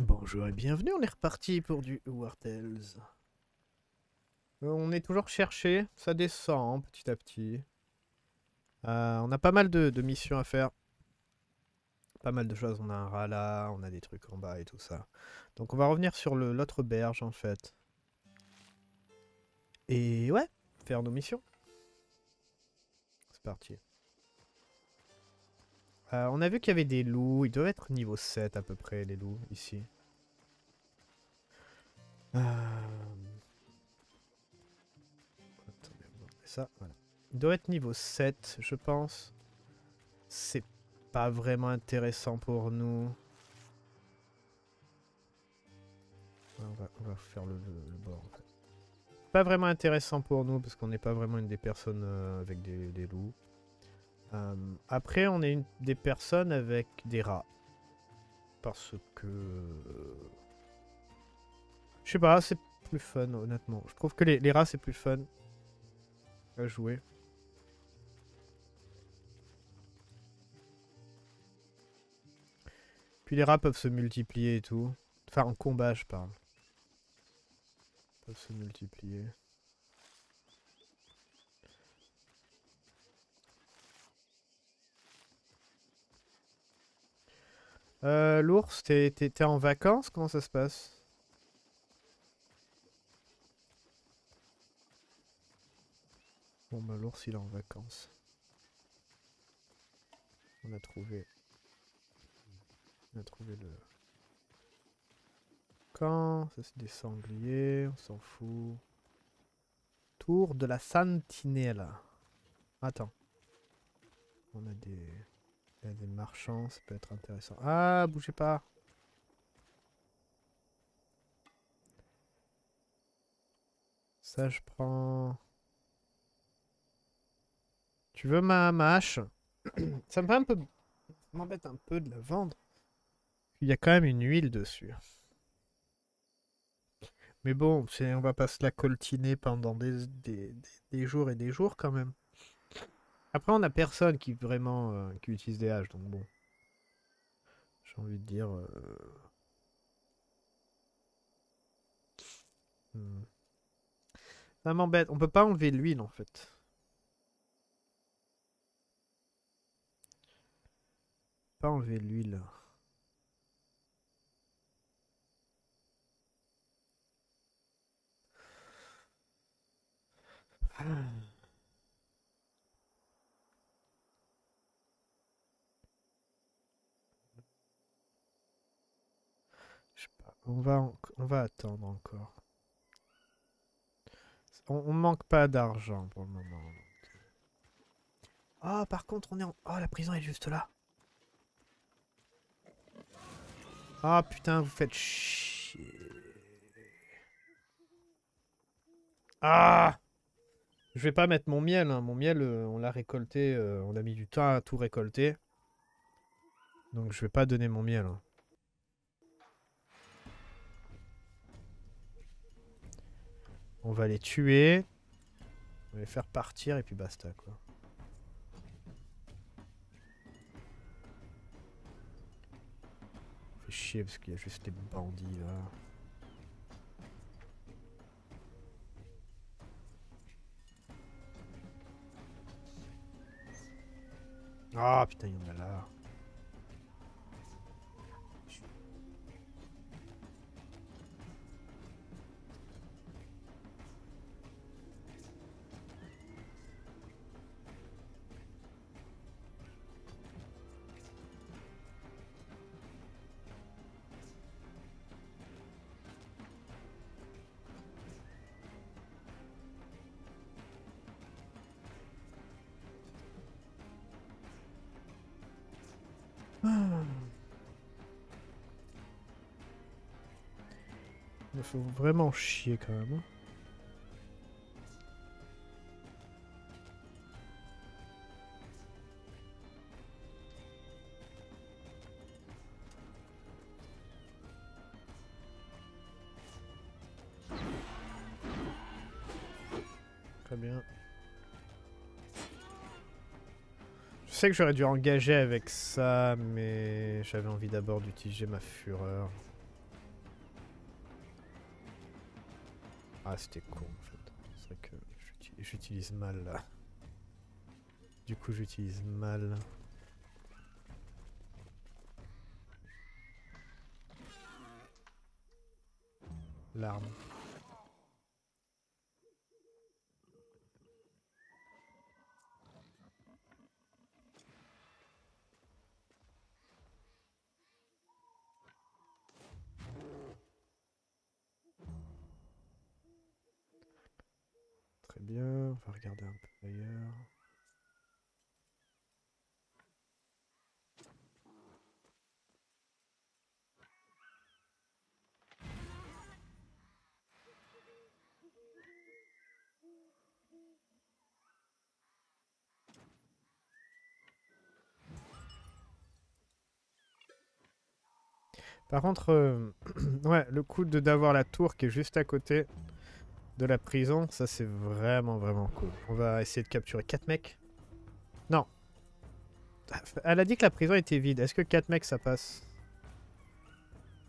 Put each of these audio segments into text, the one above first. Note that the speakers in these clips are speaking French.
Bonjour et bienvenue, on est reparti pour du War Tales. Euh, On est toujours cherché, ça descend petit à petit. Euh, on a pas mal de, missions à faire. Pas mal de choses, on a un rat là, on a des trucs en bas et tout ça. Donc on va revenir sur l'autre berge en fait. Et ouais, faire nos missions. C'est parti. Euh, on a vu qu'il y avait des loups, ils doivent être niveau 7 à peu près les loups ici. Euh, ça, voilà. Il doit être niveau 7, je pense. C'est pas vraiment intéressant pour nous. On va, faire le, bord. Pas vraiment intéressant pour nous parce qu'on n'est pas vraiment une des personnes euh, avec des loups. Euh, après, on est des personnes avec des rats. Parce que... euh, Je sais pas, c'est plus fun honnêtement. Je trouve que les, les rats c'est plus fun à jouer. Puis les rats peuvent se multiplier et tout. Enfin, en combat, je parle. Ils peuvent se multiplier. Euh, l'ours, t'es en vacances? Comment ça se passe? Bon bah l'ours il est en vacances. On a trouvé. On a trouvé le. Quand Ça c'est des sangliers, on s'en fout. Tour de la Sentinelle. Attends. On a des. Il y a des marchands, ça peut être intéressant. Ah, bougez pas. Ça je prends. Tu veux ma, ma hache? Ça me fait un peu... m'embête un peu de la vendre. Il y a quand même une huile dessus. Mais bon, on va pas se la coltiner pendant des, des- des jours et des jours quand même. Après, on a personne qui vraiment euh, qui utilise des haches, donc bon. J'ai envie de dire... euh, hmm. Ça m'embête. On peut pas enlever l'huile en fait. Pas enlever l'huile. Je On va, on va attendre encore. On, on manque pas d'argent pour le moment. Ah, par contre, on est en... Oh, la prison est juste là. Ah, putain, vous faites chier. Ah Je vais pas mettre mon miel. hein. Mon miel, euh, on l'a récolté. euh, on a mis du temps à tout récolter. Donc, je vais pas donner mon miel. hein. On va les tuer. On va les faire partir et puis basta quoi. Fait chier parce qu'il y a juste des bandits là. Ah putain, il y en a là. Faut vraiment chier quand même. hein. Très bien. Je sais que j'aurais dû engager avec ça, mais j'avais envie d'abord d'utiliser ma fureur. Ah, c'était con en fait. C'est vrai que j'utilise mal là. Du coup, j'utilise mal. L'arme. Très bien, on va regarder un peu ailleurs. Par contre, euh, le coup de d'avoir la tour qui est juste à côté de la prison, ça c'est vraiment vraiment cool. On va essayer de capturer 4 mecs. Non. Elle a dit que la prison était vide. Est-ce que 4 mecs ça passe?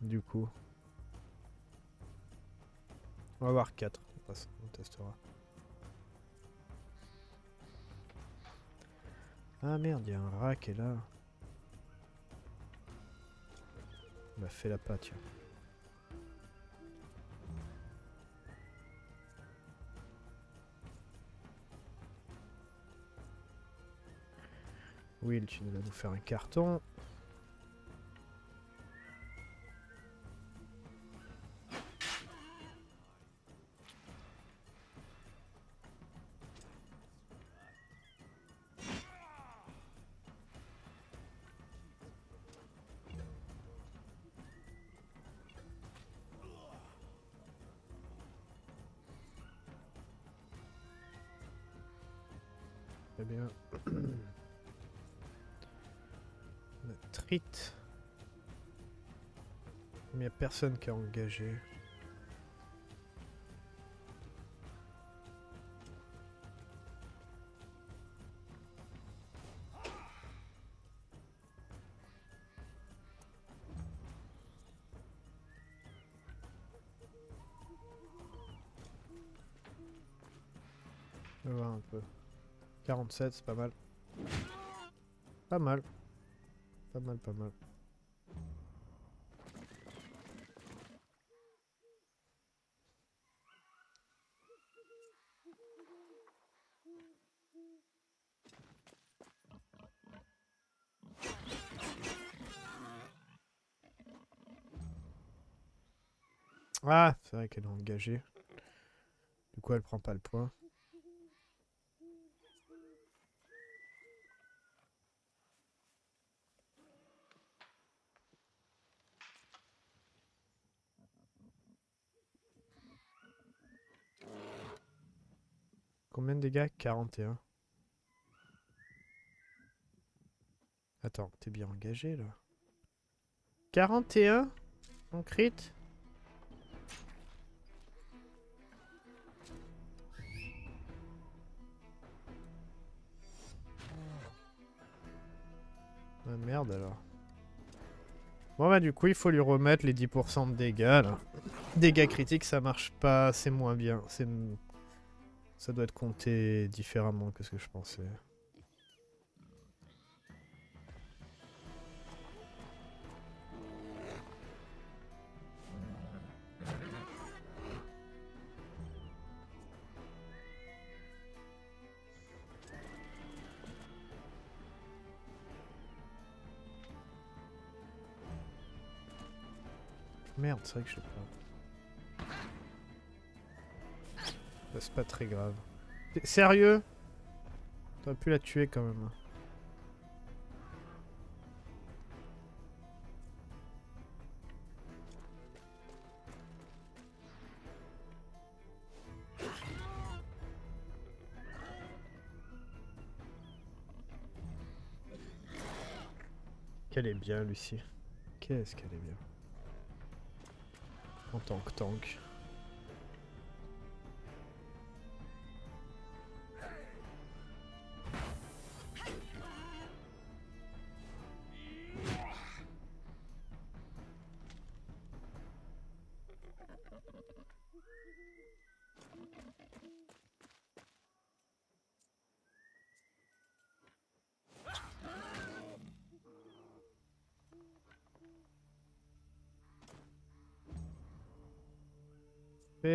Du coup. On va voir 4. On testera. Ah merde, il y a un rat qui est là. On a fait la pâte. Will, tu vas nous faire un carton. Personne qui a engagé. On un peu. 47, c'est pas mal. Pas mal. Pas mal, pas mal. Ah, c'est vrai qu'elle est engagée. Du coup, elle prend pas le point. Combien de dégâts? 41. Attends, t'es bien engagé là. 41 On crit? Merde alors. Bon bah du coup il faut lui remettre les 10% de dégâts là. Dégâts critiques ça marche pas, c'est moins bien. Ça doit être compté différemment que ce que je pensais. C'est vrai que je sais pas. C'est pas très grave. Sérieux? T'aurais pu la tuer quand même. Qu'elle est bien, Lucie. Qu'est-ce qu'elle est bien? En tant tank. On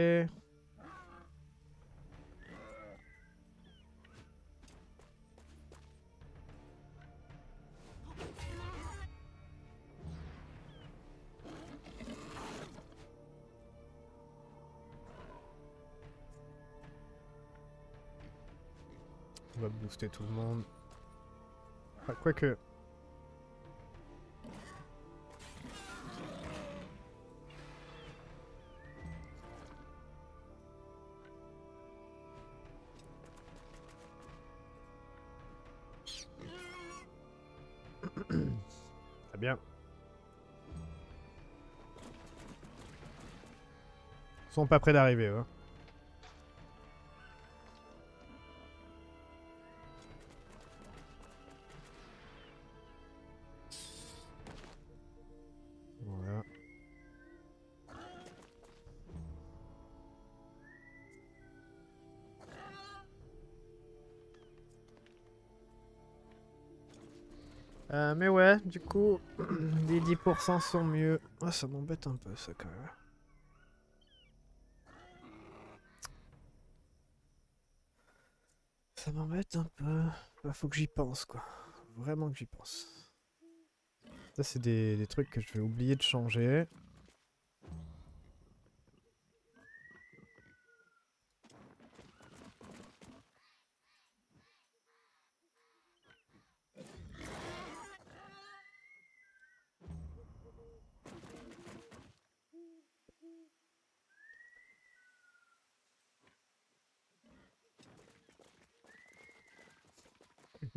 va booster tout le monde. Ah, quoique. Sont pas prêts d'arriver. Voilà. Euh, mais ouais, du coup, les 10% sont mieux. Ah, ça m'embête un peu, ça, quand même. M'embête un peu. Bah, faut que j'y pense, quoi. Vraiment que j'y pense. Ça, c'est des, des trucs que je vais oublier de changer.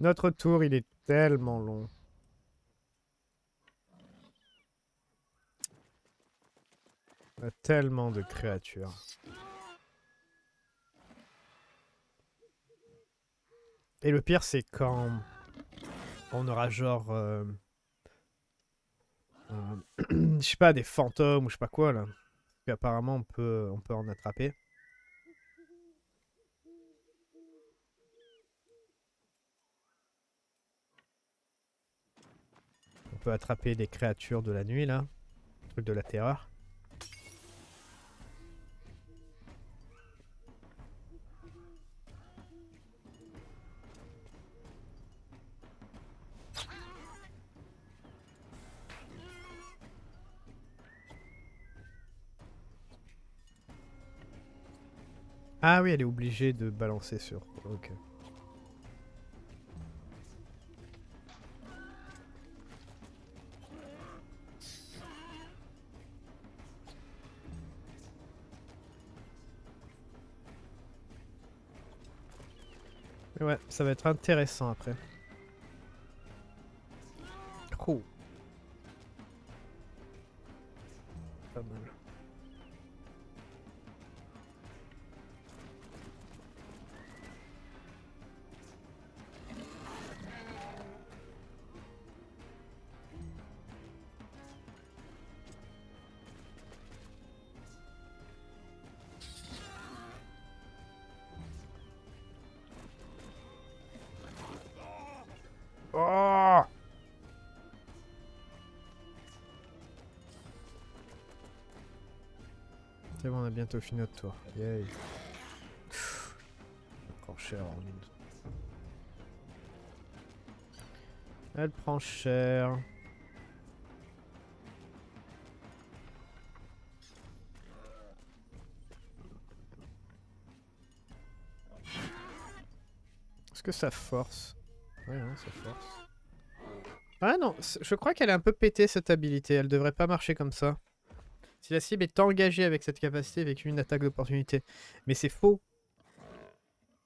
Notre tour, il est tellement long. Il a tellement de créatures. Et le pire, c'est quand on aura genre... euh, euh, je sais pas, des fantômes ou je sais pas quoi, là. Apparemment, on peut en attraper. Peut attraper des créatures de la nuit, là. De la terreur. Ah oui, elle est obligée de balancer sur. Ok. Ça va être intéressant après. Bientôt fini notre tour. Yay. Encore cher. Elle prend cher. Est-ce que ça force? Ouais, hein, ça force. Ah non, je crois qu'elle est un peu pétée cette habilité. Elle devrait pas marcher comme ça. Si la cible est engagée avec cette capacité, avec une attaque d'opportunité. Mais c'est faux.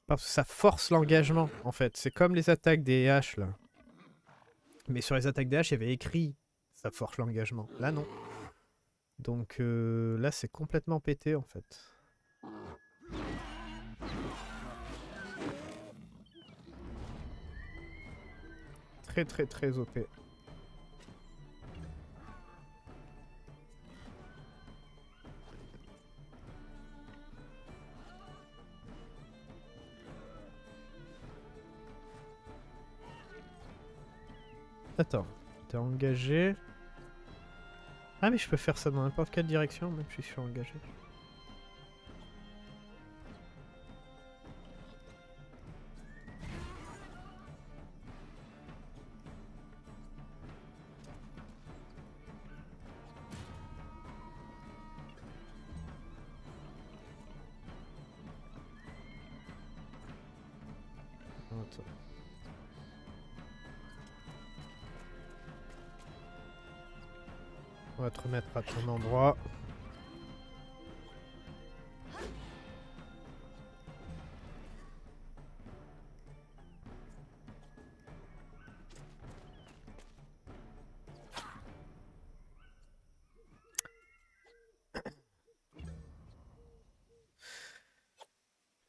Parce que ça force l'engagement, en fait. C'est comme les attaques des haches, là. Mais sur les attaques des haches, il y avait écrit ça force l'engagement. Là, non. Donc euh, là, c'est complètement pété, en fait. Très, très, très OP. Attends, t'es engagé. Ah mais je peux faire ça dans n'importe quelle direction, même si je suis engagé. À ton endroit.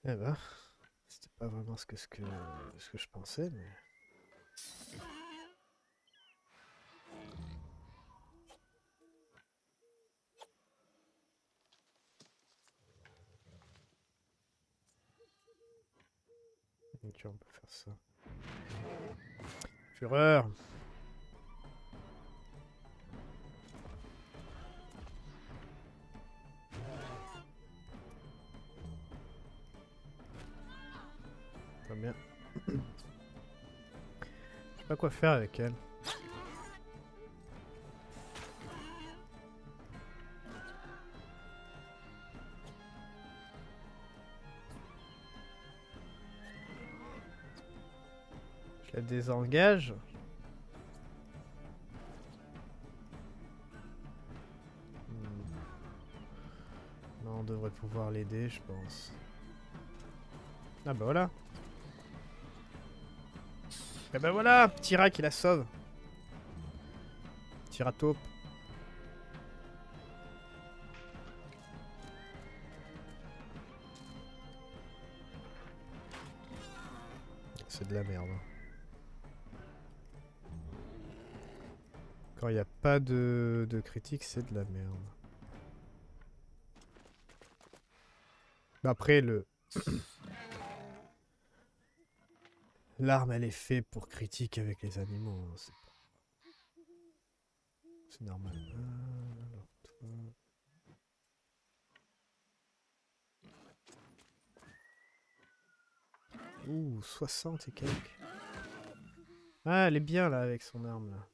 Eh ben, c'était pas vraiment ce que, ce que, ce que je pensais, mais... Ok, on peut faire ça. Fureur Très bien. Je sais pas quoi faire avec elle. Hmm. On devrait pouvoir l'aider, je pense. Ah bah voilà. Et bah voilà, petit rat qui la sauve. Petit rat taupe. C'est de la merde. Pas de, critique, c'est de la merde. Mais Après, le... L'arme, elle est faite pour critique avec les animaux. hein, C'est normal. Euh, alors, Ouh, 60 et quelques. Ah, elle est bien là avec son arme là.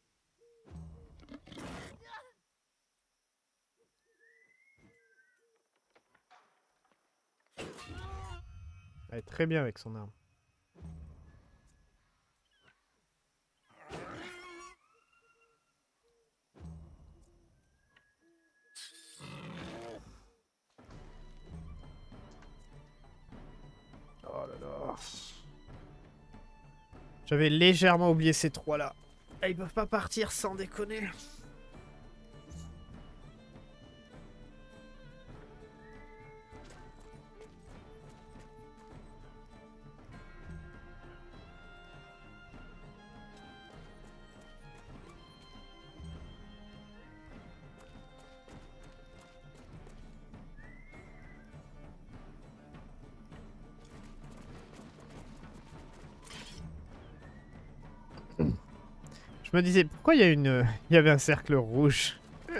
Elle est très bien avec son arme. Oh là là. J'avais légèrement oublié ces trois là. Ils peuvent pas partir sans déconner. Me disais, pourquoi il y, a une... il y avait un cercle rouge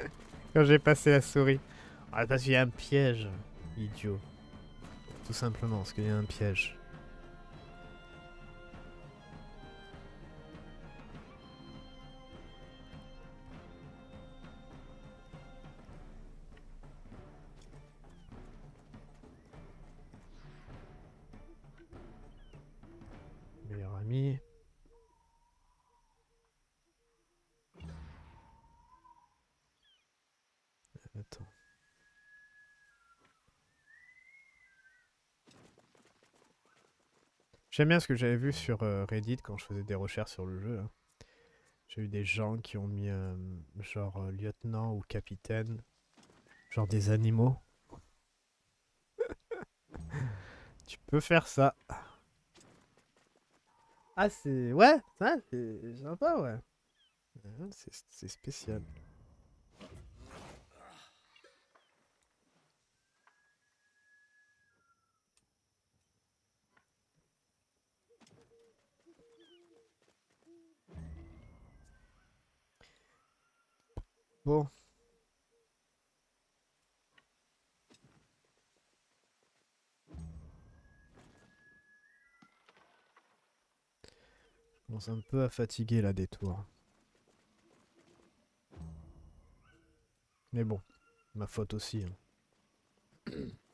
quand j'ai passé la souris Ah, parce qu'il y a un piège, idiot. Tout simplement, parce qu'il y a un piège. J'aime bien ce que j'avais vu sur euh, Reddit quand je faisais des recherches sur le jeu. là. J'ai eu des gens qui ont mis euh, genre euh, lieutenant ou capitaine, genre des animaux. tu peux faire ça. Ah c'est... Ouais, ça c'est sympa ouais. Ouais, c'est spécial. Bon. Je commence un peu à fatiguer la détour. Mais bon, ma faute aussi. Hein.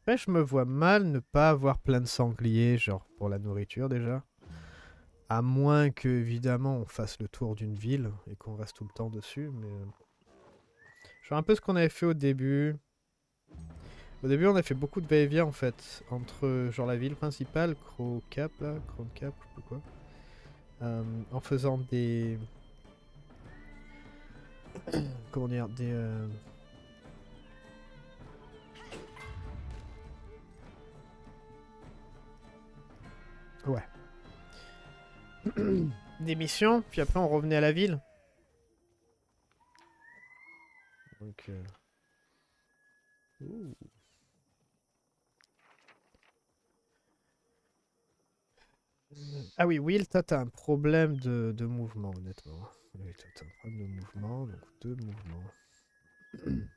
Après, je me vois mal ne pas avoir plein de sangliers, genre pour la nourriture déjà. À moins que, évidemment, on fasse le tour d'une ville et qu'on reste tout le temps dessus, mais... Euh, je vois un peu ce qu'on avait fait au début. Au début, on a fait beaucoup de va-et-vient, en fait, entre, genre, la ville principale, Crow Cap, là, Crow Cap, je sais pas quoi. Euh, en faisant des... Comment dire, des... Euh, Ouais. Des missions, puis après on revenait à la ville. Donc... Euh... Ah oui, Will, toi t'as un problème de, de, mouvement, honnêtement. Oui, toi t'as un problème de mouvement, donc deux mouvements.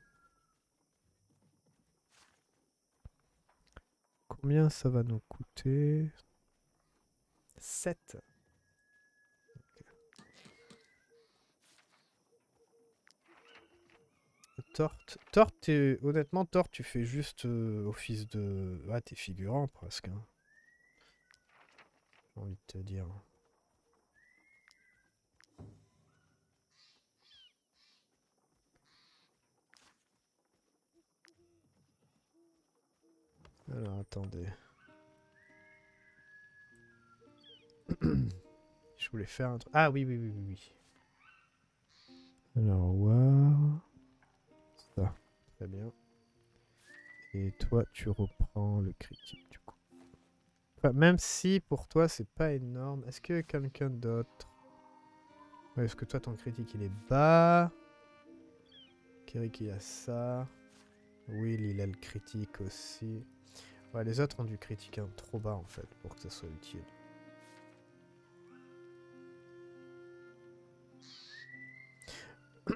Combien ça va nous coûter? 7. Torte. Torte, honnêtement, Torte, tu fais juste euh, office de... Ah, t'es figurant presque. Hein. J'ai envie de te dire. Alors, attendez. Je voulais faire un truc. Ah oui, oui, oui, oui. Alors, wow. Bien. Et toi, tu reprends le critique du coup. même si pour toi, c'est pas énorme. Est-ce que quelqu'un d'autre... Est-ce que toi, ton critique, il est bas Kirik, il a ça. Will, il a le critique aussi. Ouais, les autres ont du critique hein, trop bas, en fait, pour que ça soit utile.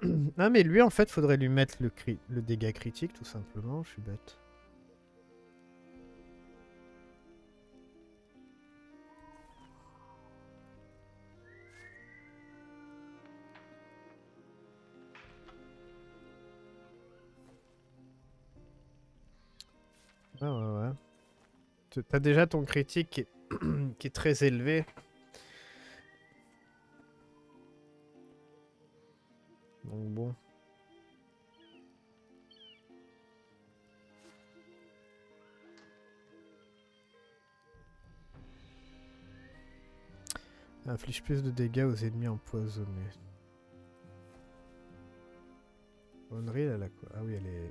non mais lui en fait faudrait lui mettre le, dégât critique tout simplement, je suis bête. Ah ouais ouais. T'as déjà ton critique qui est très élevé. Bon. Inflige plus de dégâts aux ennemis empoisonnés. Unreal, elle a quoi? Ah oui, elle est,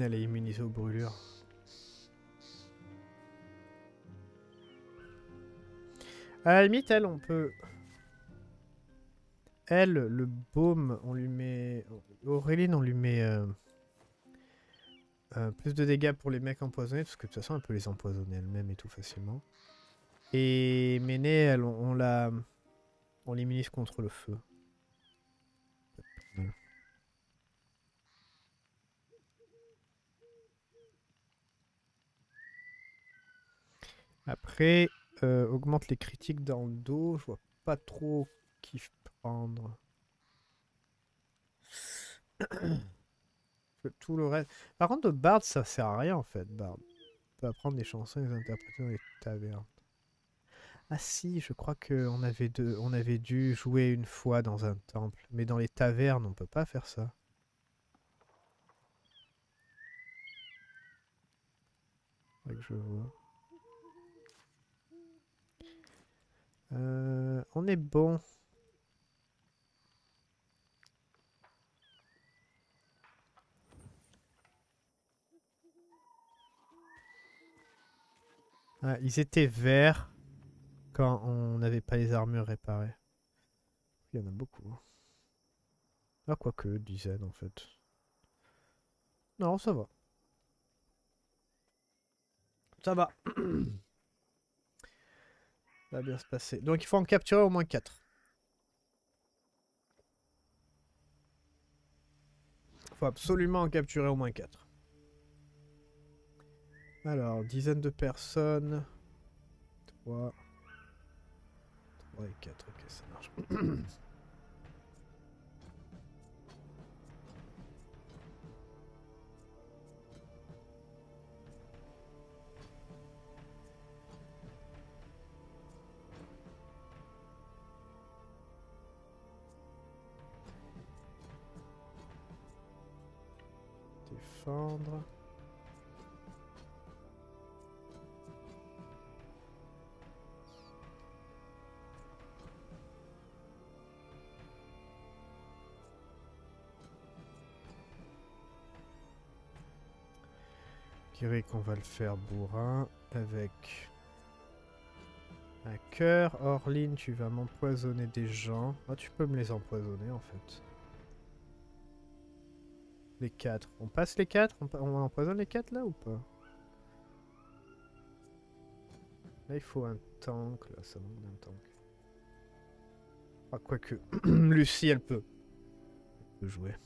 elle est immunisée aux brûlures. À la limite, elle, on peut... Elle, le baume, on lui met... Auréline, on lui met... Euh, euh, plus de dégâts pour les mecs empoisonnés, parce que de toute façon, elle peut les empoisonner elle-même et tout facilement. Et Méné, on, la... On l'immunise contre le feu. Après, euh, augmente les critiques dans le dos. Je vois pas trop qui Tout le reste. Par contre, Bard, ça sert à rien en fait. Bard. On peut apprendre des chansons et les interpréter dans les tavernes. Ah si, je crois qu'on avait, on avait dû jouer une fois dans un temple. Mais dans les tavernes, on peut pas faire ça. que je vois. Euh, on est bon. Ils étaient verts quand on n'avait pas les armures réparées. Il y en a beaucoup. Hein. Ah, quoique, dizaines en fait. Non, ça va. Ça va. ça va bien se passer. Donc il faut en capturer au moins 4. Faut absolument en capturer au moins 4. Alors, dizaine de personnes. 3. 3 et 4, ok, ça marche. Défendre. Dirais qu'on va le faire bourrin avec un cœur. Orline, tu vas m'empoisonner des gens. Ah, tu peux me les empoisonner en fait. Les quatre. On passe les quatre? On, empoisonne les quatre là ou pas? Là il faut un tank, là ça manque d'un tank. Ah quoique, Lucie. Elle peut jouer.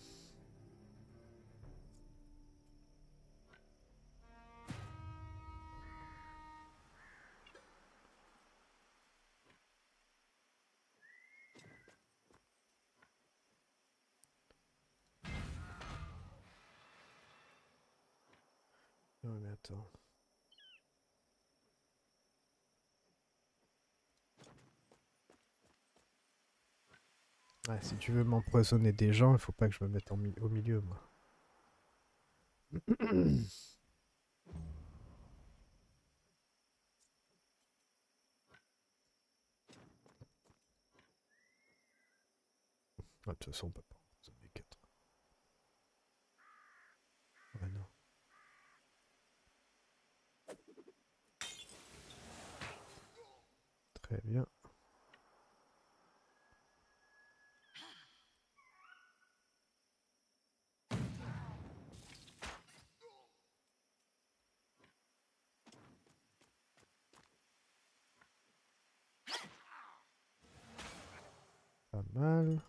Si tu veux m'empoisonner des gens, il faut pas que je me mette en mi- au milieu, moi. Ah, de toute façon, on peut pas empoisonner quatre. Ouais, non. Très bien. Mal.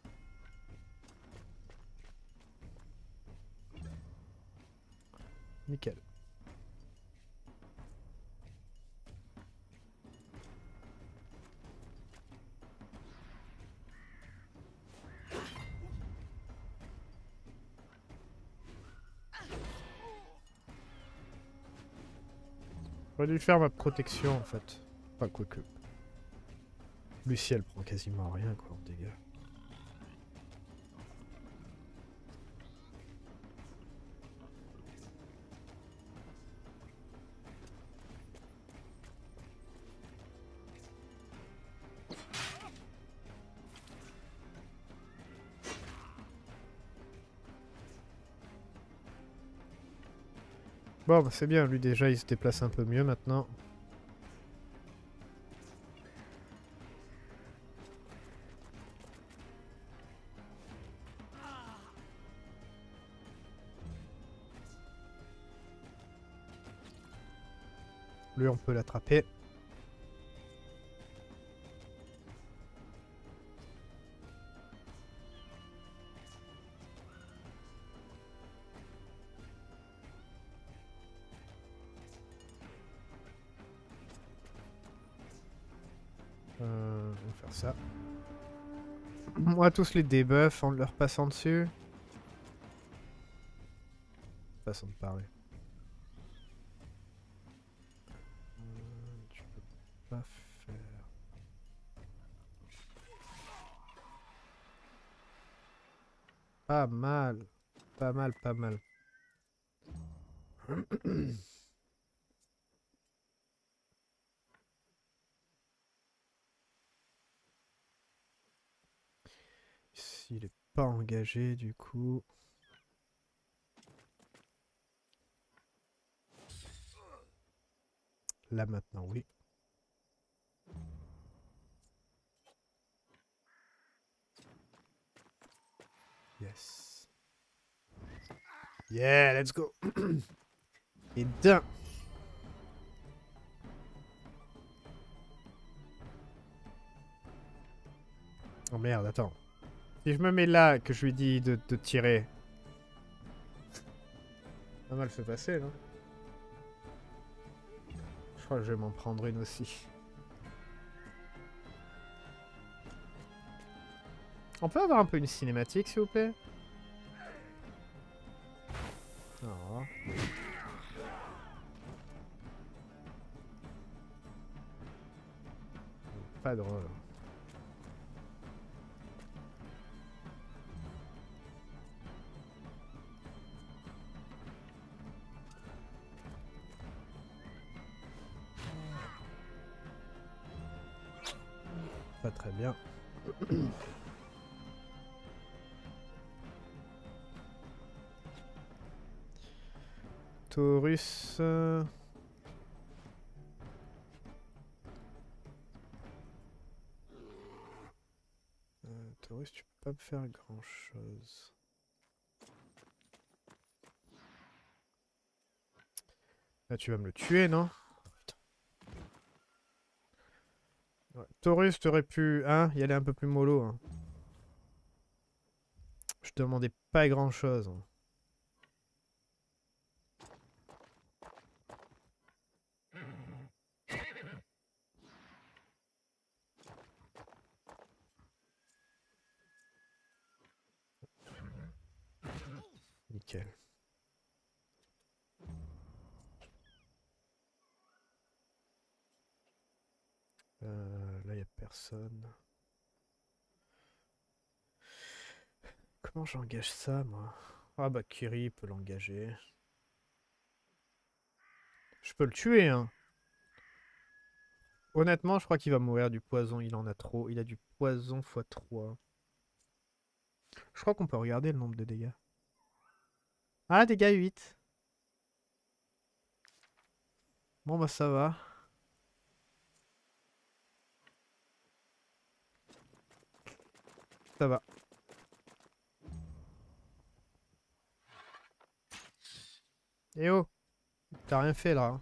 Nickel. J'aurais dû faire ma protection en fait. Pas quoique. Lucie elle prend quasiment rien quoi en dégâts. Bah c'est bien, lui déjà il se déplace un peu mieux maintenant. Lui on peut l'attraper. Tous les debuffs en leur passant dessus. Façon de parler. Euh, tu peux pas faire. Pas mal. Pas mal, pas mal. S'il est pas engagé, du coup. Là maintenant, oui. Yes. Yeah, let's go. Et d'un. Oh merde, attends. Si je me mets là, que je lui dis de, de tirer. Pas mal se passer là. Je crois que je vais m'en prendre une aussi. On peut avoir un peu une cinématique s'il vous plaît? Oh. Pas drôle. Très bien. Taurus. euh, euh, Taurus, tu peux pas me faire grand chose. Là, tu vas me le tuer, non Putain. Taurus, t'aurais pu hein, y aller un peu plus mollo. hein. Je te demandais pas grand chose. hein. Nickel. Euh, là, il a Comment j'engage ça, moi? Ah bah, Kiri peut l'engager. Je peux le tuer, hein. Honnêtement, je crois qu'il va mourir du poison. Il en a trop. Il a du poison x 3. Je crois qu'on peut regarder le nombre de dégâts. Ah, dégâts 8. Bon, bah ça va. Ça va. Eh oh T'as rien fait là. hein.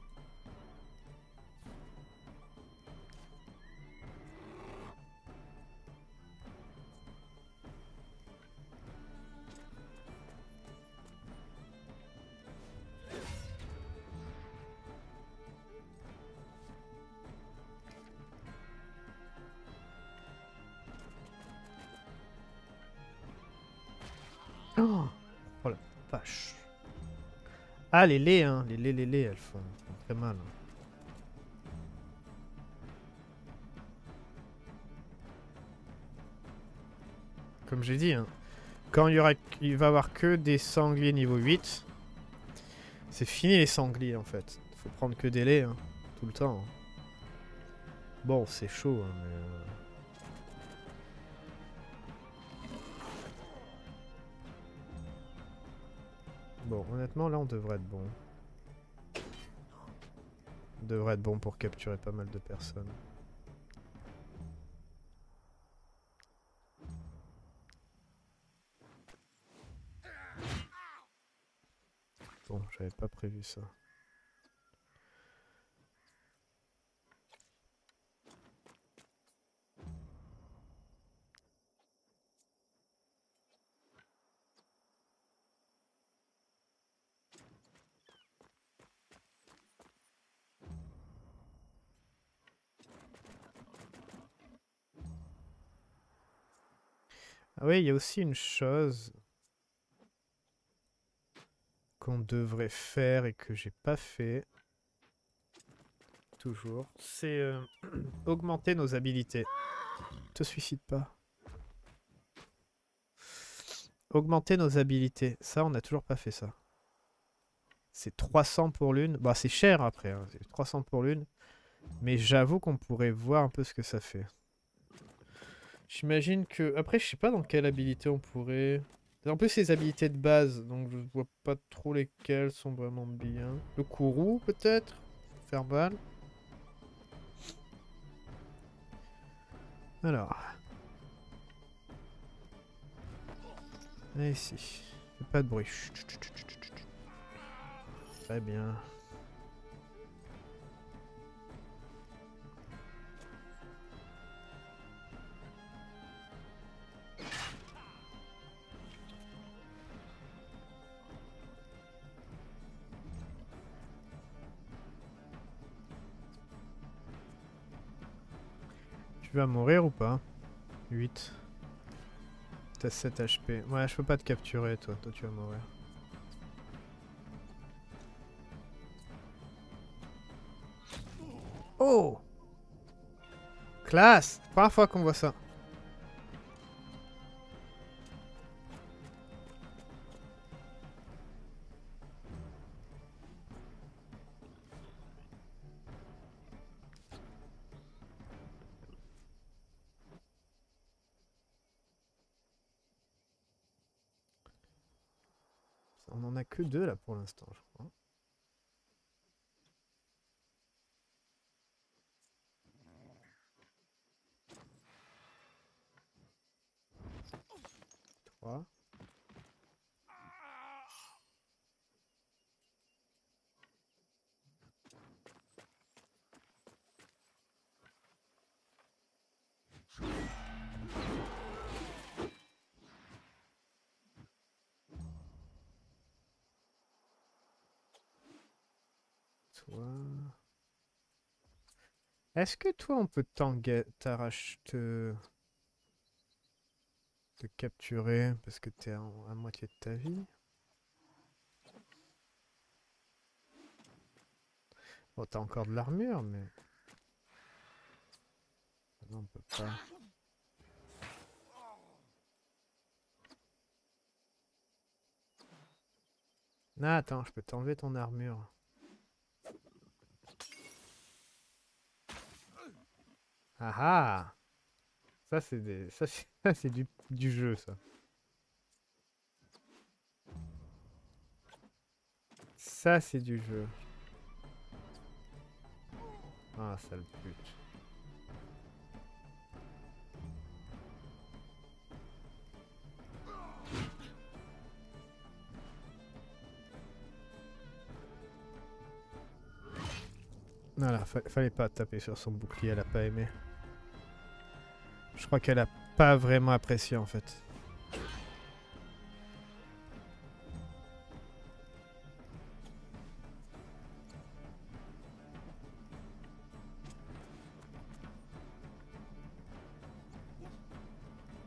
Oh, oh la vache. Ah, les laits, hein. Les laits, les laits, elles font, très mal. hein. Comme j'ai dit, hein, quand il y aura, il va y avoir que des sangliers niveau 8, c'est fini les sangliers en fait. Faut prendre que des laits, hein, tout le temps. Bon, c'est chaud, mais... Bon, honnêtement, là, on devrait être bon. On devrait être bon pour capturer pas mal de personnes. Bon, j'avais pas prévu ça. Oui, il y a aussi une chose qu'on devrait faire et que j'ai pas fait. Toujours. C'est euh, augmenter nos habilités. Te suicide pas. Augmenter nos habilités. Ça, on n'a toujours pas fait ça. C'est 300 pour l'une. Bah, c'est cher après. hein, C'est 300 pour l'une. Mais j'avoue qu'on pourrait voir un peu ce que ça fait. J'imagine que... Après, je sais pas dans quelle habilité on pourrait... En plus, les habilités de base, donc je vois pas trop lesquelles sont vraiment bien. Le courroux, peut-être? Faire balle. Alors. Allez, ici. Fais pas de bruit. Très bien. Tu vas mourir ou pas? 8. T'as 7 HP. Ouais, je peux pas te capturer, toi. Toi, tu vas mourir. Oh Classe Première fois qu'on voit ça. L'instant. Trois. Toi. Est-ce que toi on peut t'arracher te... te capturer parce que t'es à, moitié de ta vie? Bon, t'as encore de l'armure, mais... Non, on peut pas. Ah, attends, je peux t'enlever ton armure. Ah ah Ça c'est des. Ça c'est du, du jeu ça. Ça c'est du jeu. Ah sale pute. Voilà, fallait pas taper sur son bouclier, elle a pas aimé. Je crois qu'elle a pas vraiment apprécié en fait.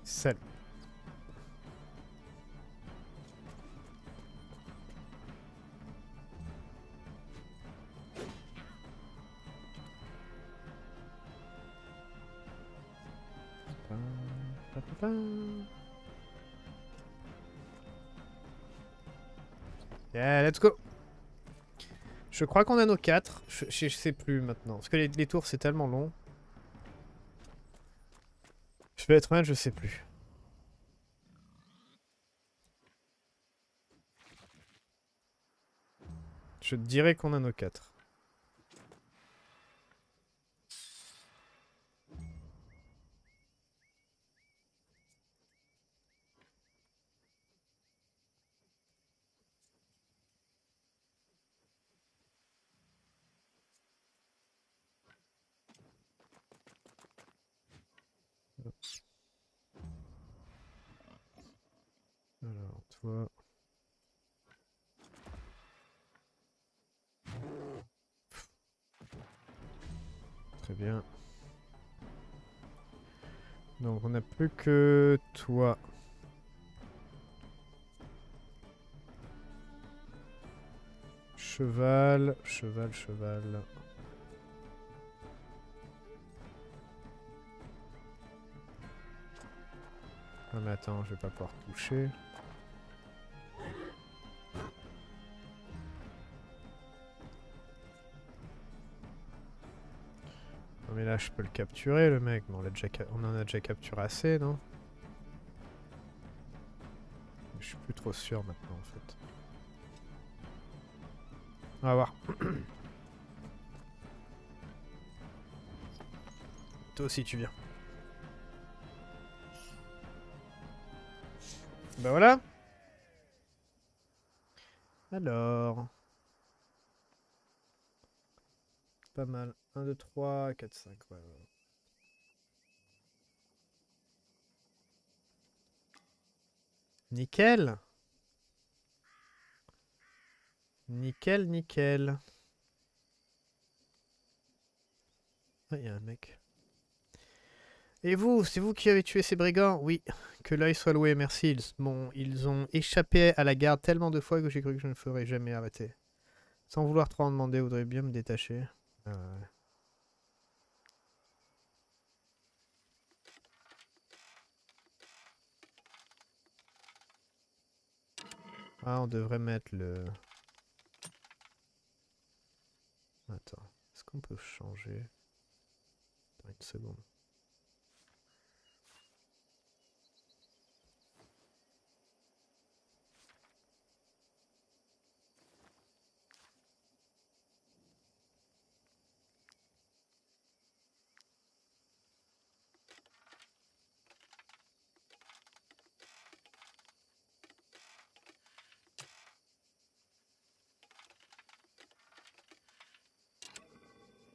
Celle. Let's go Je crois qu'on a nos 4. Je, sais plus maintenant. Parce que les, tours, c'est tellement long. Je vais être honnête, je sais plus. Je dirais qu'on a nos 4. Que toi. Cheval, cheval, cheval. Non mais attends, je vais pas pouvoir toucher. Là je peux le capturer le mec, mais on, on en a déjà capturé assez, non? Je suis plus trop sûr maintenant en fait. On va voir. Toi aussi tu viens. Ben voilà. Alors. Pas mal. 1, 2, 3, 4, 5. Ouais, ouais. Nickel. Nickel, nickel. Ah, il y a un mec. Et vous, c'est vous qui avez tué ces brigands? Oui, que l'œil soit loué, merci. Ils, ils ont échappé à la garde tellement de fois que j'ai cru que je ne ferais jamais arrêter. Sans vouloir trop en demander, vous voudriez bien me détacher. Euh... Ah, on devrait mettre le... Attends, est-ce qu'on peut changer? Attends une seconde.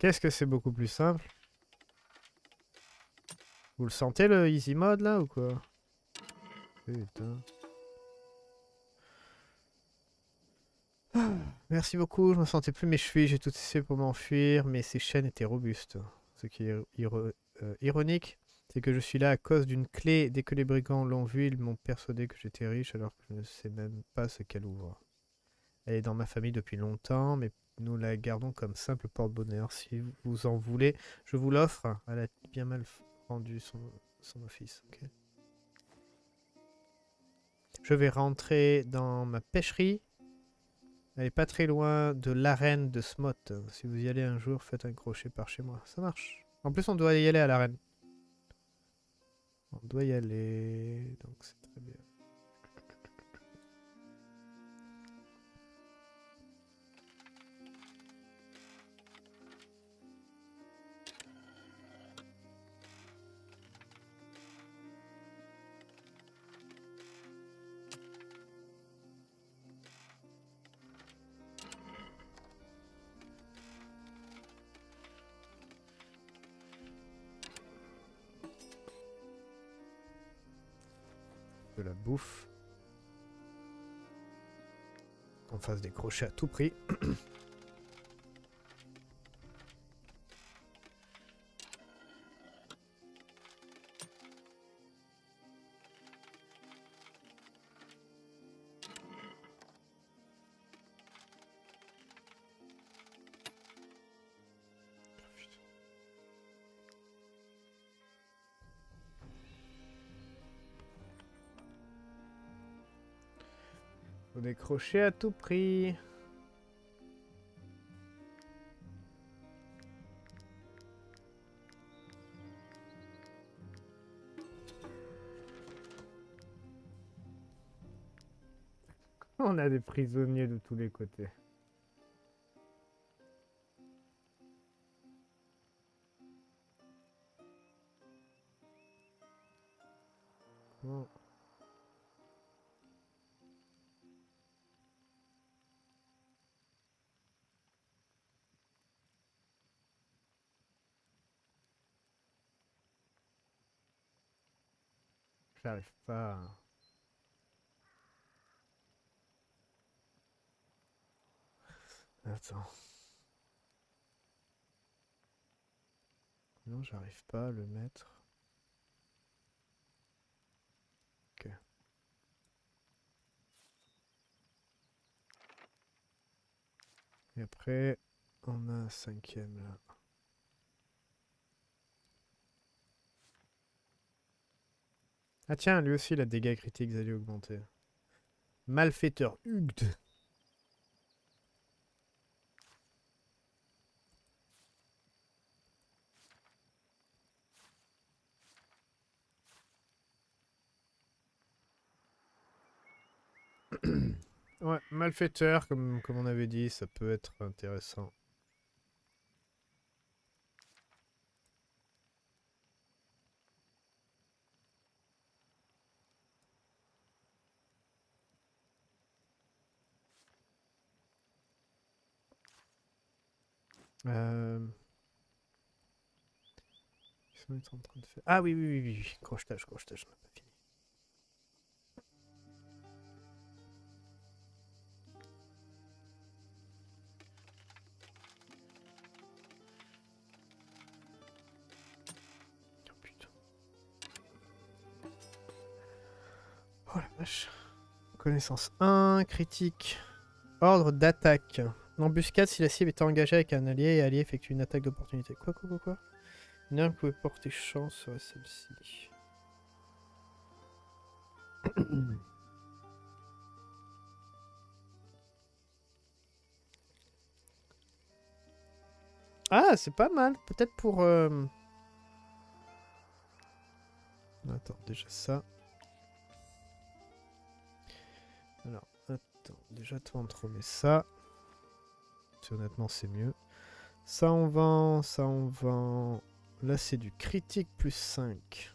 Qu'est-ce que c'est beaucoup plus simple? Vous le sentez le easy mode là ou quoi? Merci beaucoup, je me sentais plus mes chevilles, j'ai tout essayé pour m'enfuir, mais ces chaînes étaient robustes. Ce qui est euh, ironique, c'est que je suis là à cause d'une clé. Dès que les brigands l'ont vue, ils m'ont persuadé que j'étais riche alors que je ne sais même pas ce qu'elle ouvre. Elle est dans ma famille depuis longtemps, mais nous la gardons comme simple porte-bonheur. Si vous en voulez, je vous l'offre. Elle a bien mal rendu son, office. Je vais rentrer dans ma pêcherie. Elle est pas très loin de l'arène de Smot. Si vous y allez un jour, faites un crochet par chez moi. Ça marche. En plus, on doit y aller à l'arène. On doit y aller. Donc c'est très bien. Bouffe. On fasse des crochets à tout prix. décrocher à tout prix. On a des prisonniers de tous les côtés. Attends. Non, j'arrive pas à le mettre. Ok. Et après, on a un cinquième là. Ah tiens, lui aussi, il a dégâts critiques allaient augmenter. Malfaiteur Hugd. ouais, malfaiteur, comme, comme on avait dit, ça peut être intéressant. Euh... Qu'est-ce en train de faire? Ah oui, oui, oui, oui, crochetage, crochetage, on n'a pas fini. Oh putain. Oh la vache. Connaissance 1, critique. Ordre d'attaque. Embuscade si la cible est engagée avec un allié et allié effectue une attaque d'opportunité. Quoi, quoi, quoi, quoi? Une arme pouvait porter chance sur celle-ci. ah, c'est pas mal. Peut-être pour... euh, Attends, déjà ça. Alors, attends, déjà toi on te remet ça. Honnêtement c'est mieux. Ça on vend, ça on vend. Là c'est du critique plus 5.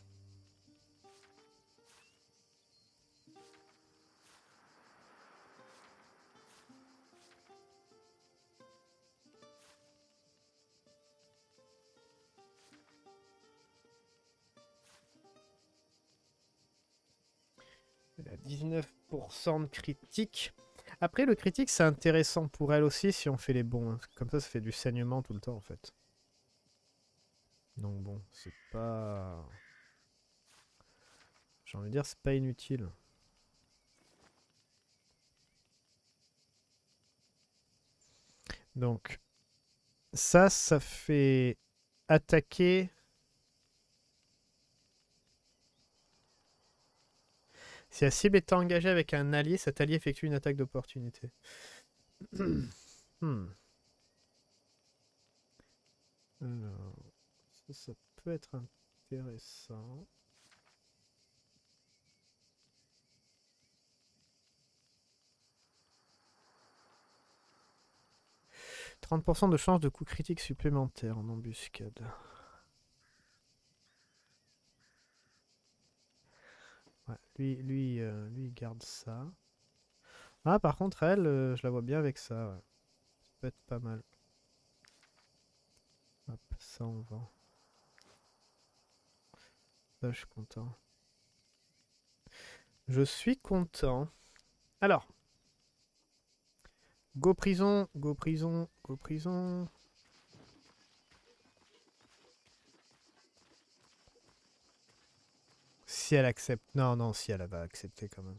Elle a 19% de critique. Après, le critique, c'est intéressant pour elle aussi si on fait les bons. hein. Comme ça, ça fait du saignement tout le temps, en fait. Donc bon, c'est pas... J'ai envie de dire, c'est pas inutile. Donc, ça, ça fait attaquer... Si la cible est engagée avec un allié, cet allié effectue une attaque d'opportunité. Hmm. Alors, ça, ça peut être intéressant. « 30% de chance de coup critique supplémentaire en embuscade. » lui, lui, euh, lui, il garde ça. Ah, par contre, elle, euh, je la vois bien avec ça. Ça peut être pas mal. Hop, ça on vend. Je suis content. Je suis content. Alors. Go prison, go prison, go prison. Si elle accepte. Non, non, si elle va accepter quand même.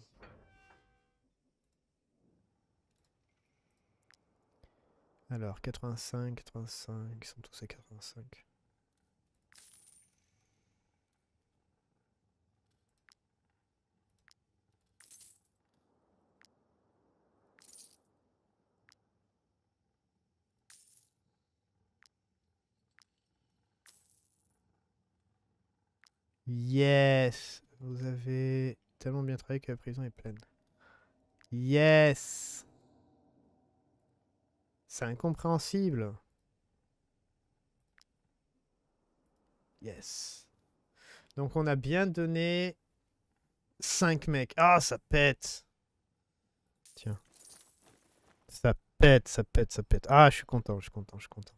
Alors, 85, 85, ils sont tous à 85. Yes Vous avez tellement bien travaillé que la prison est pleine. Yes C'est incompréhensible. Yes. Donc on a bien donné 5 mecs. Ah, ça pète Tiens. Ça pète, ça pète, ça pète. Ah, je suis content, je suis content, je suis content.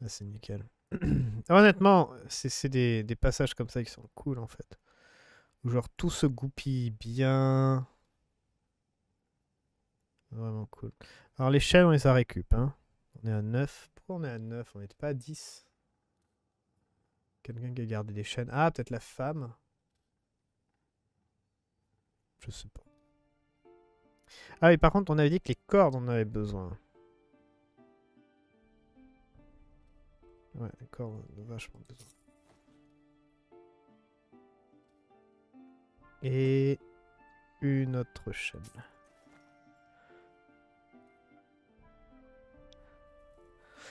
Là, c'est nickel. Honnêtement, c'est des passages comme ça qui sont cool en fait. Genre tout se goupille bien. Vraiment cool. Alors les chaînes, on les a récup. Hein. On est à 9. Pourquoi on est à 9 On n'était pas à 10 Quelqu'un qui a gardé des chaînes. Ah, peut-être la femme Je sais pas. Ah oui, par contre, on avait dit que les cordes, on avait besoin. Ouais, les cordes, on a vachement besoin. Et une autre chaîne.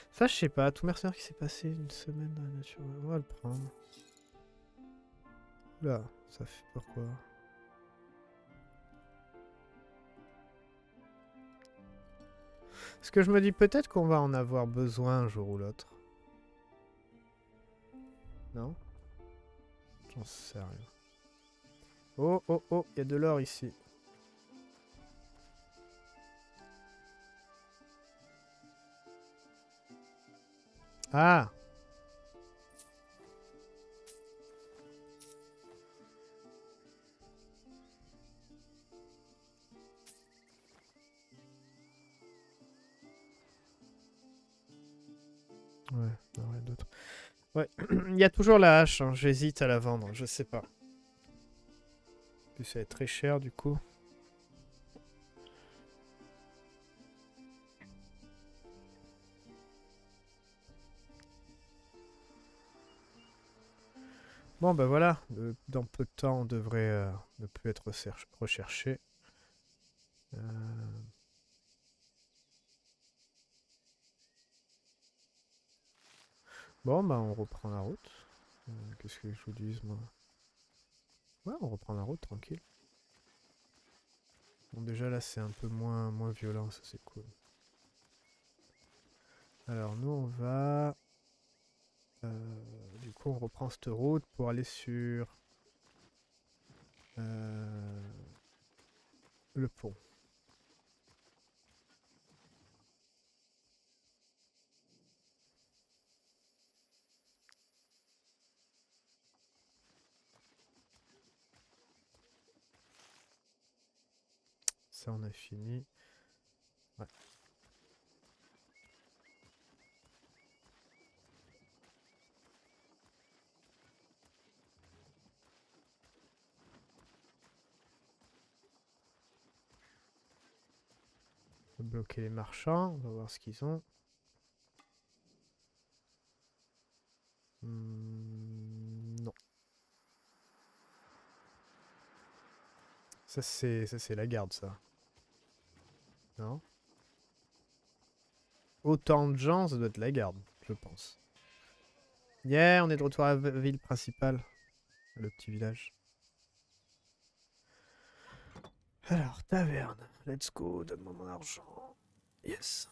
Ça, je sais pas. Tout mercenaire qui s'est passé une semaine dans la nature. On va le prendre. Là, ça fait pourquoi Parce que je me dis peut-être qu'on va en avoir besoin un jour ou l'autre. Non? J'en sais rien. Oh, oh, oh, il y a de l'or ici. Ah Ouais, non, rien d'autre. Ouais, il y a toujours la hache, hein, j'hésite à la vendre, je sais pas. Ça va être très cher du coup. Bon, ben voilà, euh, dans peu de temps, on devrait euh, ne plus être recherché. Euh, bon, ben on reprend la route. Qu'est-ce que je vous dis, moi? Ouais, on reprend la route, tranquille. Bon, déjà là, c'est un peu moins, moins violent, ça c'est cool. Alors, nous, on va... Euh, du coup, on reprend cette route pour aller sur euh, le pont. Ça, on a fini. Ouais. bloquer les marchands. On va voir ce qu'ils ont. Hmm, non. Ça c'est la garde ça. Non Autant de gens, ça doit être la garde, je pense. Yeah, on est de retour à la ville principale. Le petit village. Alors, taverne. Let's go, donne-moi mon argent. Yes.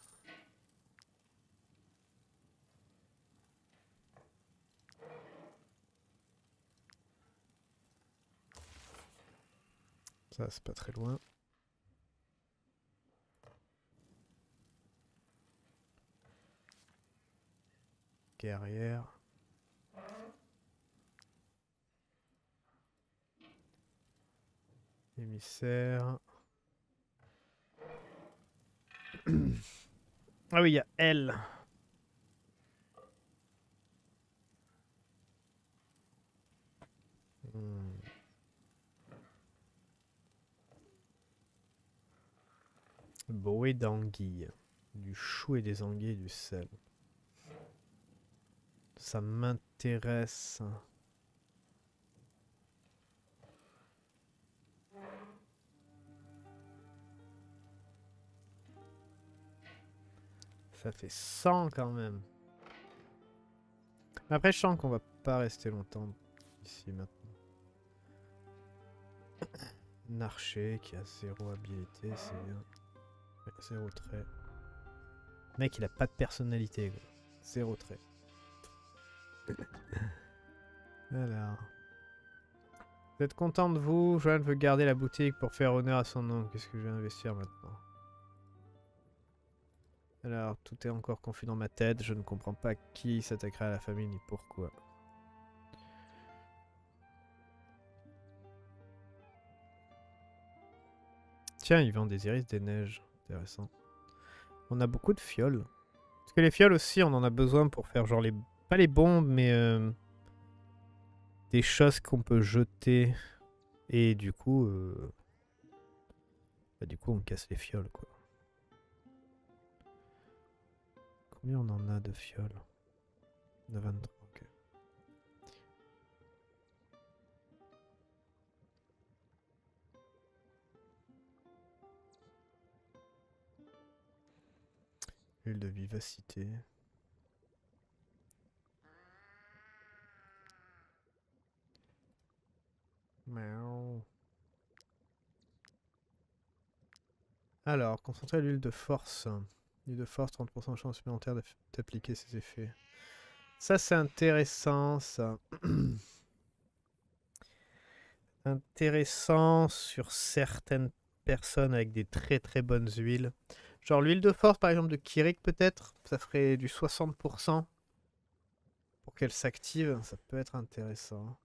Ça, c'est pas très loin. Émissaire. ah oui, il y. Hmm. Brouet d'anguille. Du chou et des anguilles du sel. Ça m'intéresse. Ça fait 100 quand même. Après, je sens qu'on va pas rester longtemps ici maintenant. Un qui a zéro habilité, c'est bien. zéro trait. mec, il a pas de personnalité. Zéro trait. Alors. Vous êtes content de vous? Joanne veut garder la boutique pour faire honneur à son nom. Qu'est-ce que je vais investir maintenant? Alors, tout est encore confus dans ma tête. Je ne comprends pas qui s'attaquera à la famille ni pourquoi. Tiens, il vend des iris des neiges. Intéressant. On a beaucoup de fioles. Parce que les fioles aussi, on en a besoin pour faire genre les... Pas les bombes, mais... Euh, des choses qu'on peut jeter. Et du coup... Euh, bah, du coup, on casse les fioles, quoi. Combien on en a de fioles? De 23, ok. Huile de vivacité. Alors, concentrer l'huile de force de force, 30% de chance supplémentaire d'appliquer ses effets. Ça, c'est intéressant, ça. intéressant sur certaines personnes avec des très très bonnes huiles. Genre l'huile de force, par exemple, de Kirik, peut-être. Ça ferait du 60% pour qu'elle s'active. Ça peut être intéressant.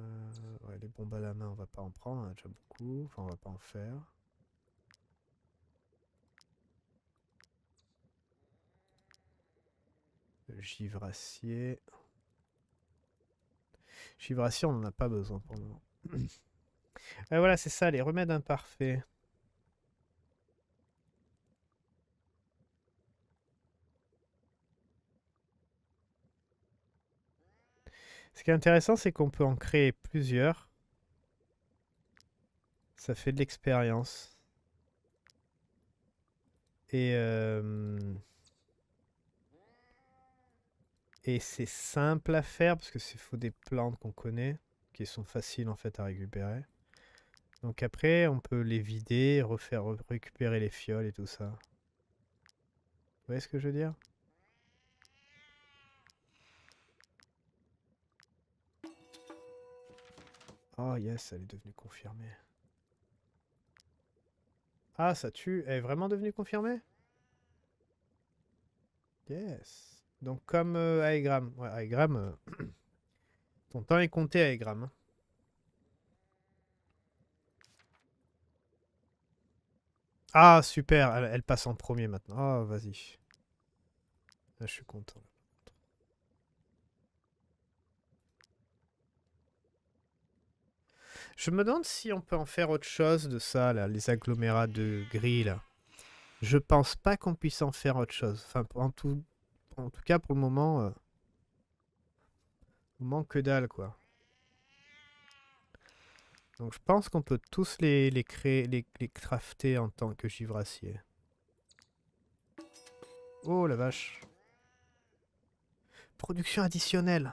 Euh, les bombes à la main, on va pas en prendre, on a déjà beaucoup. Enfin, on va pas en faire. givracier. Givracier, on n'en a pas besoin pour le moment. Et voilà, c'est ça, les remèdes imparfaits. Ce qui est intéressant, c'est qu'on peut en créer plusieurs. Ça fait de l'expérience. Et, euh, et c'est simple à faire parce que c'est faut des plantes qu'on connaît, qui sont faciles en fait à récupérer. Donc après, on peut les vider, refaire récupérer les fioles et tout ça. Vous voyez ce que je veux dire? Oh yes, elle est devenue confirmée. Ah, ça tue. Elle est vraiment devenue confirmée? Yes. Donc comme euh, Aegram. Ouais, Aegram. Euh, ton temps est compté, Aegram. Ah, super. Elle, passe en premier maintenant. Ah, vas-y. je suis content. Je me demande si on peut en faire autre chose de ça, là, les agglomérats de gris, là. Je pense pas qu'on puisse en faire autre chose. En tout, cas, pour le moment... Euh, manque que dalle, quoi. Donc je pense qu'on peut tous les, créer, les, les crafter en tant que givracier. Oh la vache. Production additionnelle.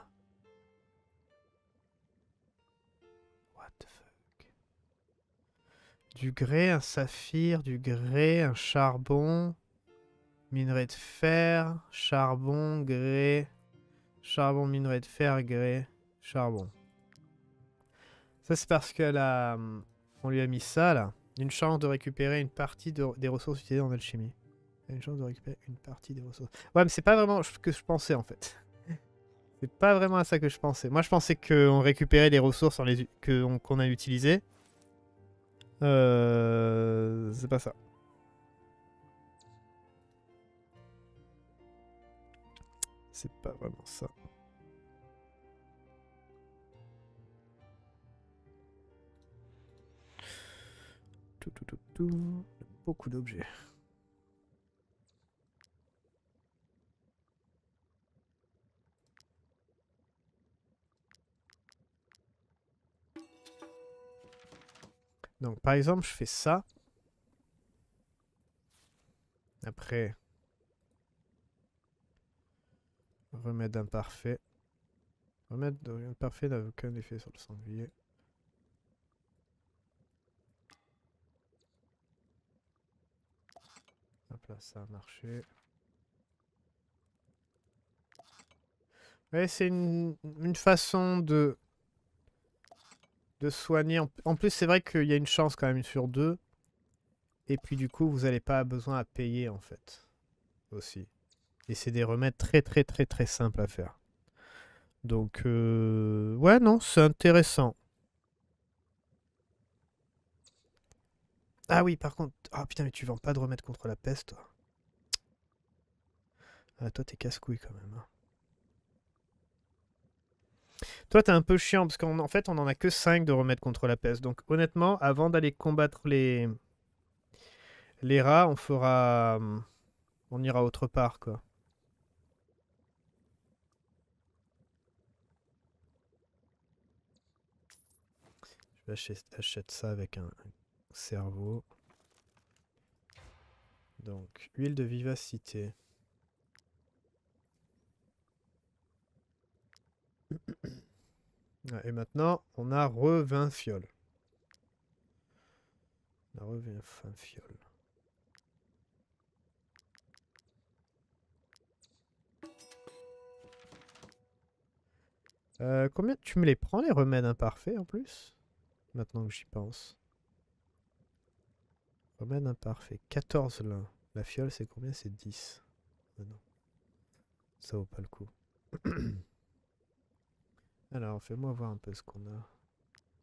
Du grès, un saphir, du grès, un charbon, minerai de fer, charbon, grès, charbon, minerai de fer, grès, charbon. Ça c'est parce que la, on lui a mis ça là. Une chance de récupérer une partie des ressources utilisées en alchimie. Une chance de récupérer une partie des ressources. Ouais mais c'est pas vraiment ce que je pensais en fait. c'est pas vraiment à ça que je pensais. Moi je pensais qu'on récupérait les ressources qu'on a utilisées. Euh, c'est pas ça. C'est pas vraiment ça. Tout, tout, tout, tout. Beaucoup d'objets. Donc par exemple, je fais ça. Après, remède imparfait. Remède imparfait n'a aucun effet sur le sanglier. Hop là, ça a marché. Ouais, c'est une, une façon de de soigner. En plus, c'est vrai qu'il y a une chance quand même sur deux. Et puis du coup, vous n'allez pas besoin à payer en fait. Aussi. Et c'est des remèdes très très très très simples à faire. Donc, euh... ouais, non, c'est intéressant. Ah oui, par contre... Ah putain, mais tu vends pas de remèdes contre la peste, toi. Ah, toi, t'es casse-couille quand même. Hein. Toi, t'es un peu chiant parce qu'en fait, on en a que 5 de remèdes contre la peste. Donc, honnêtement, avant d'aller combattre les... les rats, on fera. Hum, on ira autre part, quoi. Je vais acheter, ça avec un cerveau. Donc, huile de vivacité. Et maintenant, on a re 20 fioles. On a re 20 fioles. Euh, combien tu me les prends les remèdes imparfaits en plus? Maintenant que j'y pense. Remède imparfait. 14 lin. La fiole c'est combien? C'est 10. Ah non. Ça vaut pas le coup. Alors, fais-moi voir un peu ce qu'on a.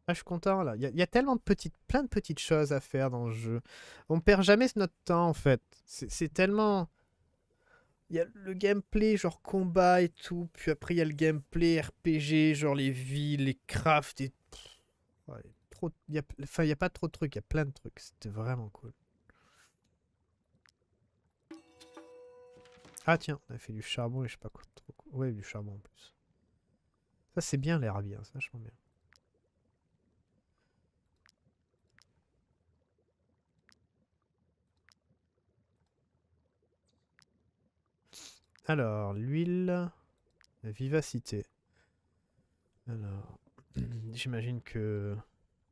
Ah, je suis content là. Il y, a tellement de petites, plein de petites choses à faire dans le jeu. On perd jamais notre temps en fait. C'est tellement. Il y a le gameplay genre combat et tout, puis après il y a le gameplay RPG, genre les villes, les crafts et... Ouais, y a... Enfin, il n'y a pas trop de trucs, il y a plein de trucs. C'était vraiment cool. Ah tiens, on a fait du charbon et je sais pas quoi. Trop... Ouais, du charbon en plus. C'est bien l'air bien, c'est vachement bien. Alors, l'huile, la vivacité. Alors, j'imagine que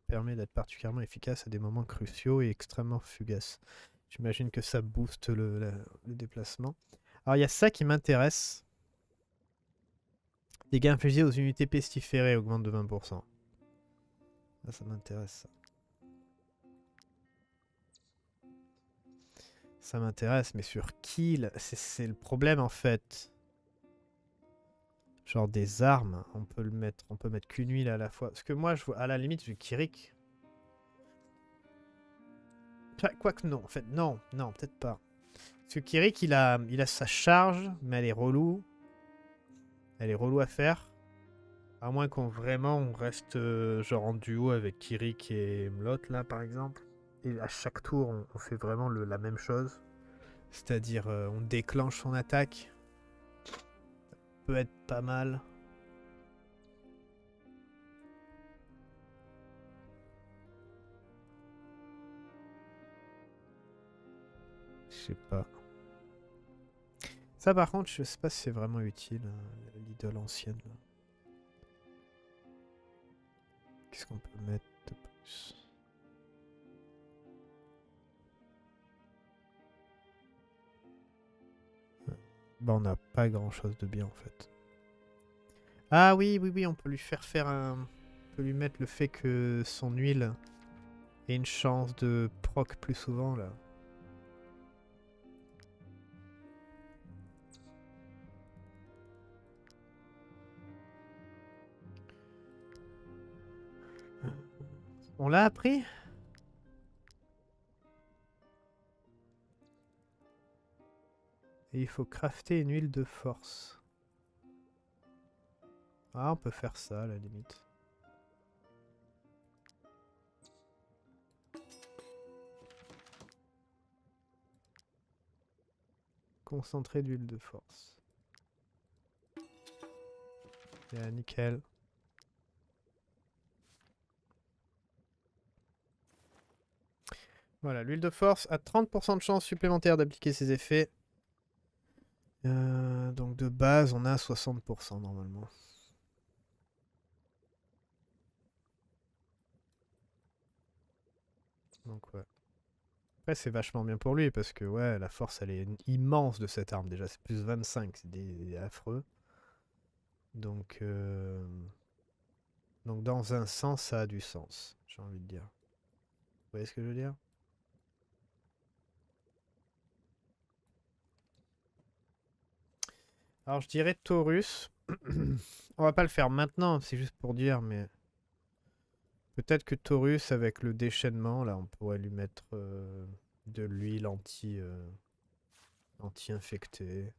permet d'être particulièrement efficace à des moments cruciaux et extrêmement fugaces. J'imagine que ça booste le, déplacement. Alors, il y a ça qui m'intéresse. Dégâts infligés aux unités pestiférées augmentent de 20%. ça m'intéresse, Ça m'intéresse, mais sur kill, c'est le problème en fait. Genre des armes, on peut le mettre, on peut mettre qu'une huile à la fois. Parce que moi, je vois, à la limite, je Kirik. Quoique non, en fait, non, non, peut-être pas. Parce que Kirik, il a, il a sa charge, mais elle est relou. Elle est relou à faire. À moins qu'on vraiment on reste euh, genre en duo avec Kirik et Mlot là par exemple et à chaque tour, on, fait vraiment la même chose. C'est-à-dire, euh, on déclenche son attaque. Ça peut être pas mal. Je sais pas. Ça par contre, je sais pas si c'est vraiment utile, hein, l'idole ancienne. Qu'est-ce qu'on peut mettre de plus? Bah on n'a pas grand chose de bien en fait. Ah oui, oui, oui, on peut lui faire faire un... On peut lui mettre le fait que son huile ait une chance de proc plus souvent là. On l'a appris? Et il faut crafter une huile de force. Ah, on peut faire ça à la limite. Concentré d'huile de force. Yeah, nickel. Voilà, l'huile de force a 30% de chance supplémentaire d'appliquer ses effets euh, donc de base, on a 60% normalement. Donc ouais. Après c'est vachement bien pour lui parce que ouais, la force elle est immense de cette arme déjà. C'est plus 25, c'est des, affreux. Donc, euh, Donc dans un sens ça a du sens, j'ai envie de dire. Vous voyez ce que je veux dire? Alors je dirais Taurus. On va pas le faire maintenant, c'est juste pour dire, mais... Peut-être que Taurus, avec le déchaînement, là, on pourrait lui mettre euh, de l'huile anti... Euh, anti-infectée.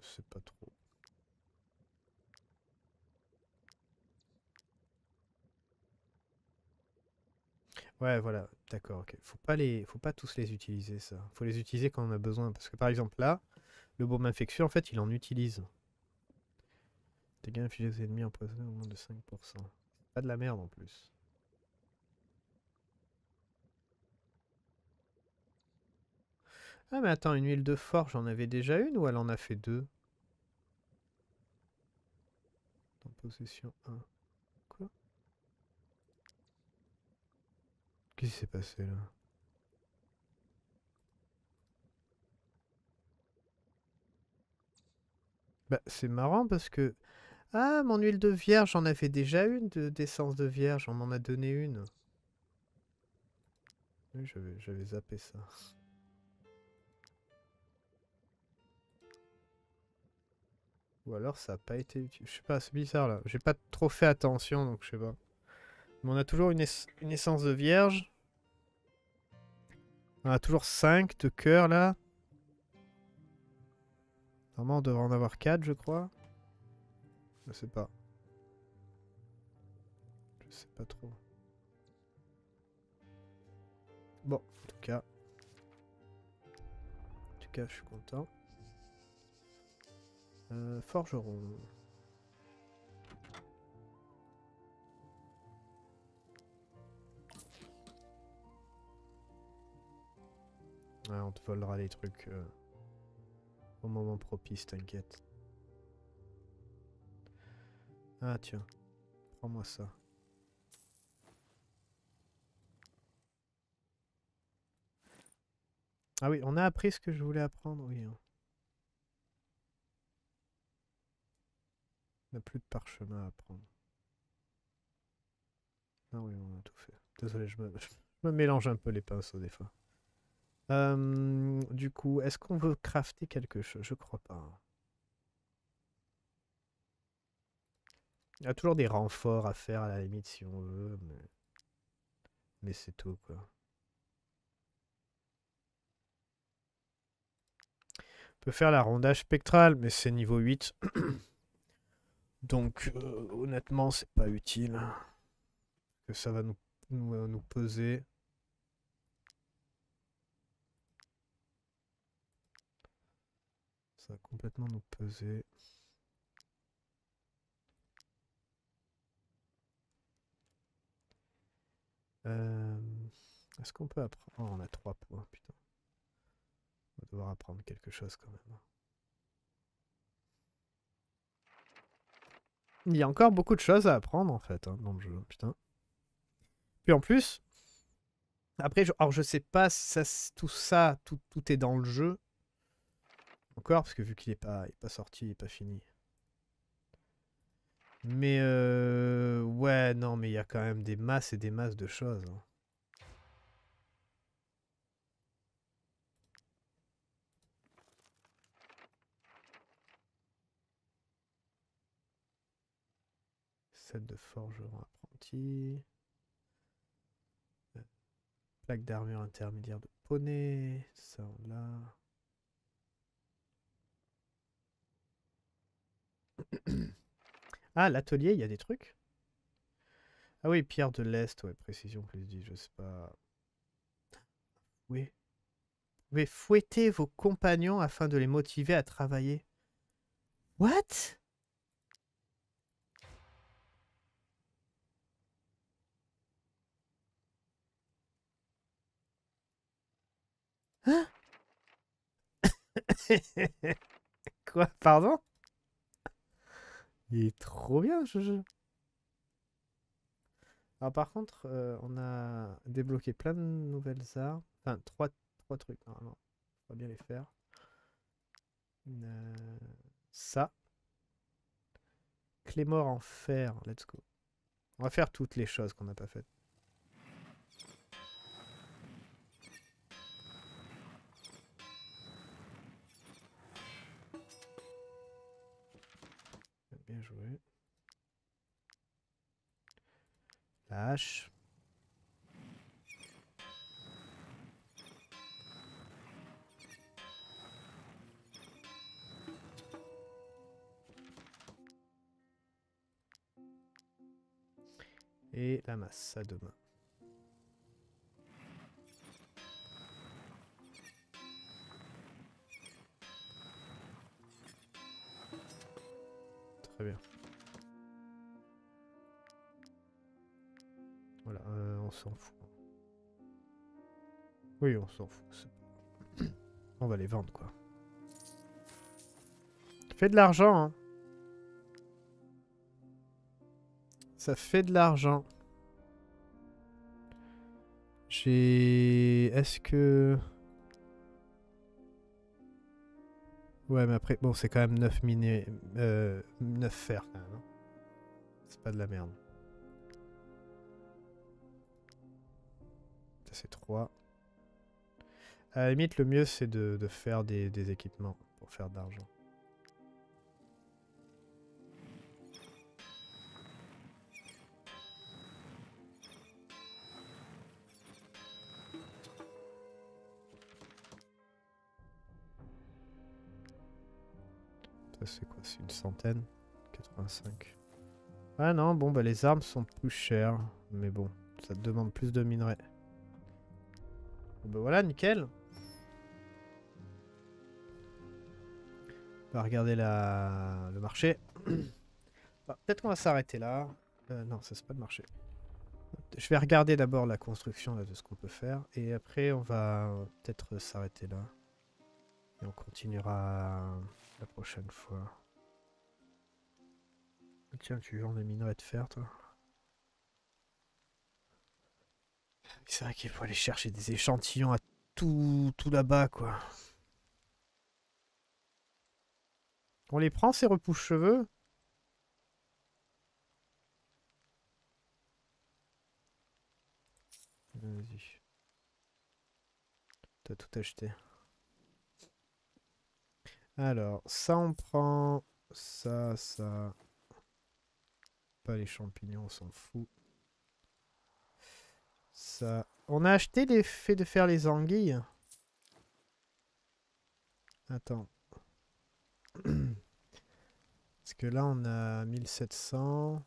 Je sais pas trop. Ouais, voilà, d'accord, ok. Faut pas les, faut pas tous les utiliser, ça. Faut les utiliser quand on a besoin. Parce que par exemple là, le baume infectieux, en fait, il en utilise. Dégâts infligés aux ennemis empoisonnés au moins de 5%. Pas de la merde en plus. Ah mais attends, une huile de forge, j'en avais déjà une ou elle en a fait deux? Dans possession 1. Qu'est-ce qui s'est passé là? Bah c'est marrant parce que... Ah, mon huile de vierge, j'en avais déjà une d'essence de, vierge, on m'en a donné une. Oui, j'avais zappé ça. Ou alors ça n'a pas été utile. Je sais pas, c'est bizarre là. J'ai pas trop fait attention donc je sais pas. Mais on a toujours une, essence de vierge. On a toujours 5 de cœur là. Normalement, on devrait en avoir 4, je crois. Je sais pas. Je sais pas trop. Bon, en tout cas. En tout cas, je suis content. Euh, forgeron. On te volera les trucs euh, au moment propice, t'inquiète. Ah tiens, prends-moi ça. Ah oui, on a appris ce que je voulais apprendre, oui. Hein. On n'a plus de parchemin à apprendre. Ah oui, on a tout fait. Désolé, je me, je me mélange un peu les pinceaux des fois. Du coup, est-ce qu'on veut crafter quelque chose Je crois pas. Il y a toujours des renforts à faire à la limite si on veut, mais, c'est tout quoi. On peut faire la rondage spectrale, mais c'est niveau 8. Donc euh, honnêtement, c'est pas utile. Que ça va nous, nous peser. Ça va complètement nous peser. Euh, est-ce qu'on peut apprendre oh, On a 3 points, putain. On va devoir apprendre quelque chose quand même. Il y a encore beaucoup de choses à apprendre en fait hein, dans le jeu, putain. Puis en plus, après, je, alors je sais pas si ça, tout ça, tout, tout est dans le jeu. Encore, parce que vu qu'il est pas, est pas sorti, il est pas fini. Mais euh... ouais, non, mais il y a quand même des masses et des masses de choses. Hein. Set de forgeron apprenti. Plaque d'armure intermédiaire de poney. Ça, on l'a. Ah, l'atelier, il y a des trucs? Ah oui, pierre de l'Est, ouais, précision plus dit, je sais pas. Oui. Vous pouvez fouetter vos compagnons afin de les motiver à travailler. What? Hein? Quoi Pardon? Il est trop bien ce jeu. Alors par contre, euh, on a débloqué plein de nouvelles armes. Enfin, trois, trois trucs normalement. On va bien les faire. Euh, ça. Clémore en fer. Let's go. On va faire toutes les choses qu'on n'a pas faites. Et la masse à deux s'en fout. Oui, on s'en fout. On va les vendre, quoi. Fait de l'argent, hein. Ça fait de l'argent. J'ai... Est-ce que... Ouais, mais après, bon, c'est quand même 9 miné... Euh, 9 fer, quand même. Hein. C'est pas de la merde. c'est 3. À la limite, le mieux, c'est de, faire des, des équipements pour faire d'argent. Ça, c'est quoi? C'est une centaine? 85. Ah non, bon, bah les armes sont plus chères. Mais bon, ça demande plus de minerais. Bah voilà, nickel. On va regarder la... le marché. Bah, Peut-être qu'on va s'arrêter là. Euh, non, ça c'est pas le marché. Je vais regarder d'abord la construction de ce qu'on peut faire. Et après, on va peut-être s'arrêter là. Et on continuera la prochaine fois. Tiens, tu vends des minerais de fer, toi C'est vrai qu'il faut aller chercher des échantillons à tout, tout là-bas, quoi. On les prend, ces repousse-cheveux Vas-y. T'as tout acheté. Alors, ça on prend. Ça, ça. Pas les champignons, on s'en fout. Ça. On a acheté les faits de faire les anguilles. Attends. Parce que là, on a 1700.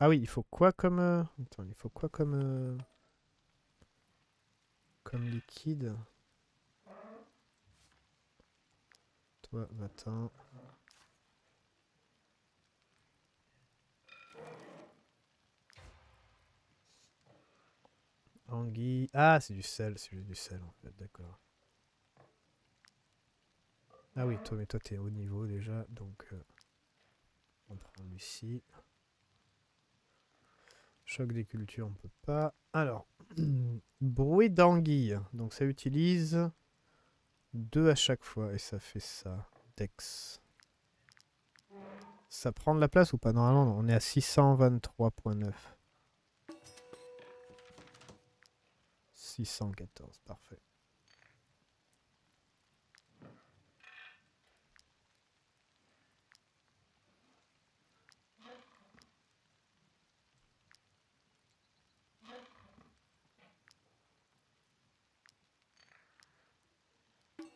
Ah oui, il faut quoi comme... euh, Attends, il faut quoi comme... euh, Comme liquide? Toi, va-t'en. Anguille. Ah, c'est du sel, c'est juste du sel en fait, d'accord. Ah oui, toi, mais toi t'es haut niveau déjà, donc euh, on prend Lucie. Choc des cultures, on peut pas. Alors, bruit d'anguille. Donc ça utilise deux à chaque fois et ça fait ça. Dex. Ça prend de la place ou pas? Normalement, on est à 623.9. 614, parfait.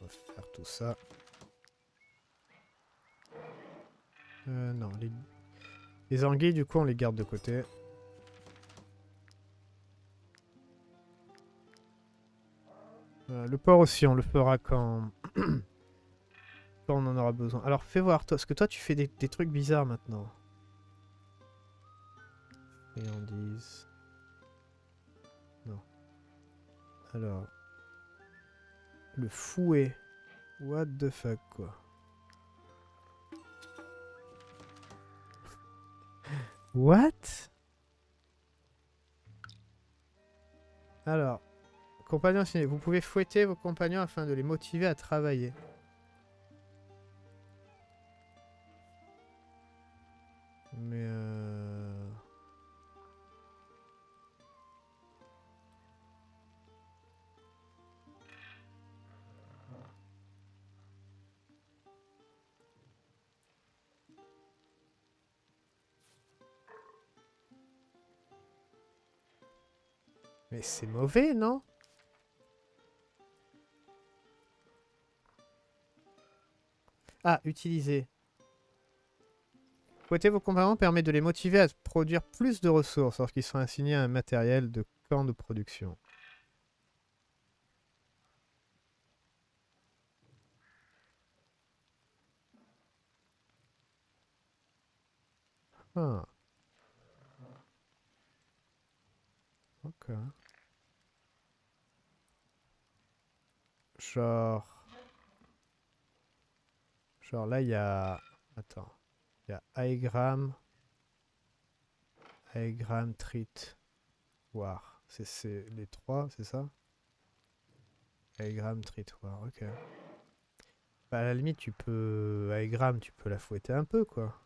On va faire tout ça. Euh, non, les... les anguilles, du coup, on les garde de côté. Euh, le porc aussi, on le fera quand... quand on en aura besoin. Alors, fais voir, toi, parce que toi, tu fais des, trucs bizarres maintenant. Friandises. Non. Alors... Le fouet. What the fuck, quoi. What? Alors, compagnon assigné. Vous pouvez fouetter vos compagnons afin de les motiver à travailler. C'est mauvais, non? Ah, utiliser. Fouetter vos compagnons permet de les motiver à produire plus de ressources lorsqu'ils sont assignés à un matériel de camp de production. Ah. Ok. Genre... Genre là, il y a... Attends. Il y a Aegram. Aegram, Trit, War. C'est- les trois, c'est ça? Aegram, Trit, War, ok. Bah, à la limite, tu peux... Aegram, tu peux la fouetter un peu, quoi.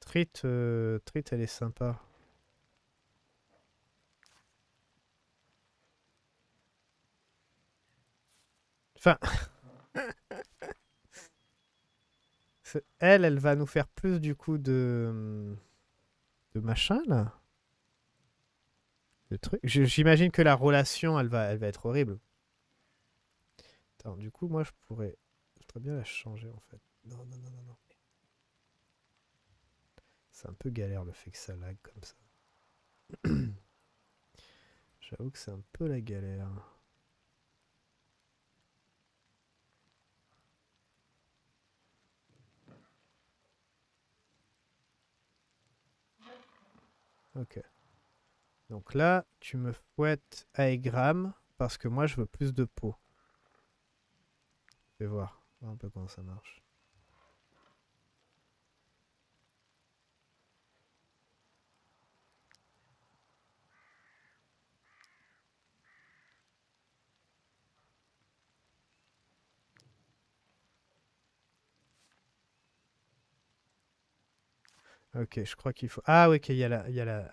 Trit, euh, Trit, elle est sympa. Enfin... Elle, elle va nous faire plus du coup de... De machin, là. Le truc. J'imagine que la relation, elle va, elle va être horrible. Attends, du coup, moi, je pourrais... Je voudrais bien la changer, en fait. Non, non, non, non, non. C'est un peu galère le fait que ça lag comme ça. J'avoue que c'est un peu la galère. Ok. Donc là, tu me fouettes à Egram parce que moi je veux plus de peau. Je vais voir un peu comment ça marche. Ok, je crois qu'il faut... Ah oui, il y a la, il y a la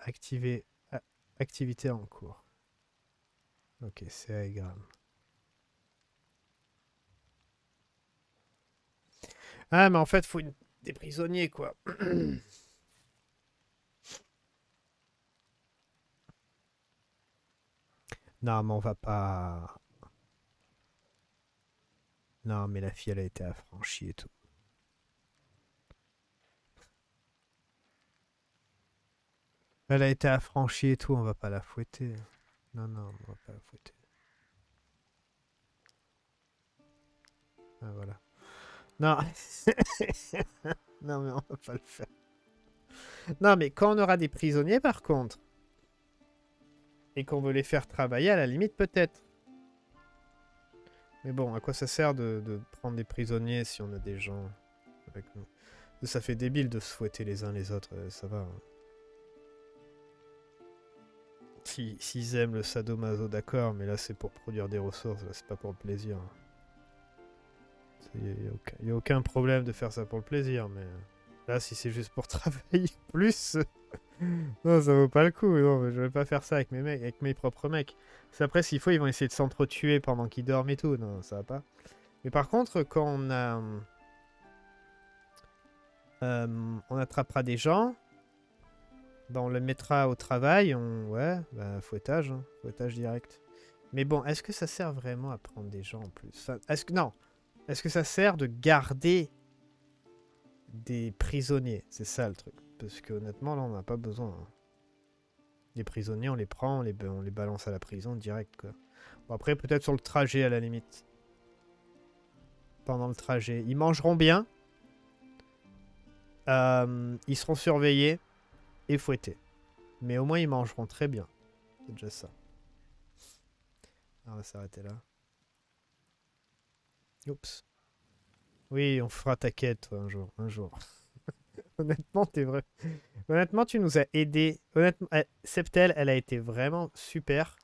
activité en cours. Ok, c'est Aegram. Ah, mais en fait, faut des prisonniers, quoi. non, mais on va pas... Non, mais la fille, elle a été affranchie et tout. Elle a été affranchie et tout, on va pas la fouetter. Non, non, on va pas la fouetter. Ah, voilà. Non. non, mais on va pas le faire. Non, mais quand on aura des prisonniers, par contre, et qu'on veut les faire travailler, à la limite, peut-être. Mais bon, à quoi ça sert de, prendre des prisonniers si on a des gens avec nous? Ça fait débile de se fouetter les uns les autres, euh, ça va. Hein. S'ils aiment le sadomaso, d'accord, mais là c'est pour produire des ressources, c'est pas pour le plaisir. Il n'y a, aucun problème de faire ça pour le plaisir, mais là si c'est juste pour travailler plus, non ça vaut pas le coup. Non, je vais pas faire ça avec mes mecs, avec mes propres mecs. après s'il faut ils vont essayer de s'entretuer pendant qu'ils dorment et tout, non ça va pas. Mais par contre quand on a... Euh, on attrapera des gens, on le mettra au travail, ouais, bah, fouettage, hein. fouettage direct. Mais bon, est-ce que ça sert vraiment à prendre des gens en plus? Est-ce non Est-ce que ça sert de garder des prisonniers? C'est ça le truc. Parce que honnêtement, là, on n'a pas besoin. Hein. Les prisonniers, on les prend, on les, balance à la prison direct. Bon, après, peut-être sur le trajet, à la limite. Pendant le trajet. Ils mangeront bien. Euh, ils seront surveillés et fouettés. Mais au moins, ils mangeront très bien. C'est déjà ça. on va s'arrêter là. Oups. Oui, on fera ta quête un jour. Un jour. Honnêtement, t'es vrai. Honnêtement, tu nous as aidé. Honnêtement, eh, Septel, elle a été vraiment super.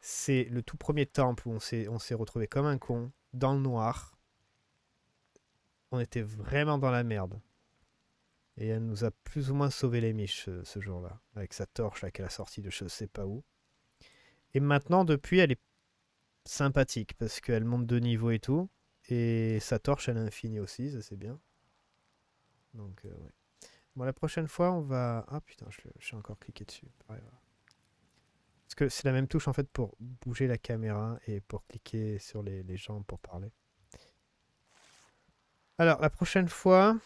C'est le tout premier temple où on s'est retrouvé comme un con, dans le noir. On était vraiment dans la merde. Et elle nous a plus ou moins sauvé les miches ce, jour-là, avec sa torche qu'elle a sortie de je sais pas où. Et maintenant, depuis, elle est sympathique, parce qu'elle monte de niveau et tout. Et sa torche, elle est infinie aussi, ça c'est bien. Donc, euh, ouais. Bon, la prochaine fois, on va... Ah putain, je, suis encore cliqué dessus. Parce que c'est la même touche en fait pour bouger la caméra et pour cliquer sur les, les gens pour parler. Alors, la prochaine fois,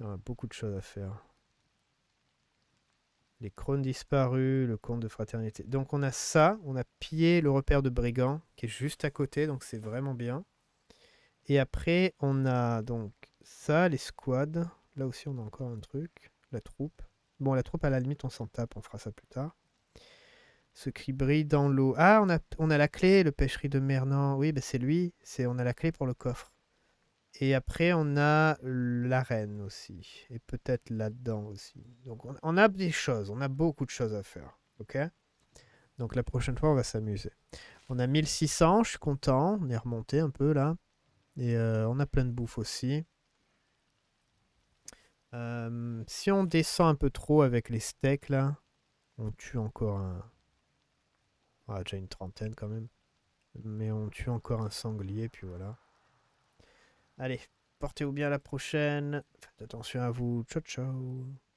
on a beaucoup de choses à faire. Les crônes disparus, le compte de fraternité. Donc on a ça, on a pillé le repère de brigands qui est juste à côté, donc c'est vraiment bien. Et après, on a donc ça, les squads. Là aussi, on a encore un truc. La troupe. Bon, la troupe, à la limite, on s'en tape, on fera ça plus tard. Ce cri brille dans l'eau. Ah, on a, on a la clé, le pêcherie de mer. Non, oui, ben c'est lui. On a la clé pour le coffre. Et après, on a l'arène aussi. Et peut-être là-dedans aussi. Donc, on, a des choses. On a beaucoup de choses à faire. OK? Donc, la prochaine fois, on va s'amuser. On a 1600. Je suis content. On est remonté un peu, là. Et euh, on a plein de bouffe aussi. Euh, si on descend un peu trop avec les steaks, là, on tue encore un... Ah, déjà une trentaine, quand même. Mais on tue encore un sanglier, puis voilà. Allez, Portez-vous bien à la prochaine. Faites attention à vous. Ciao, ciao.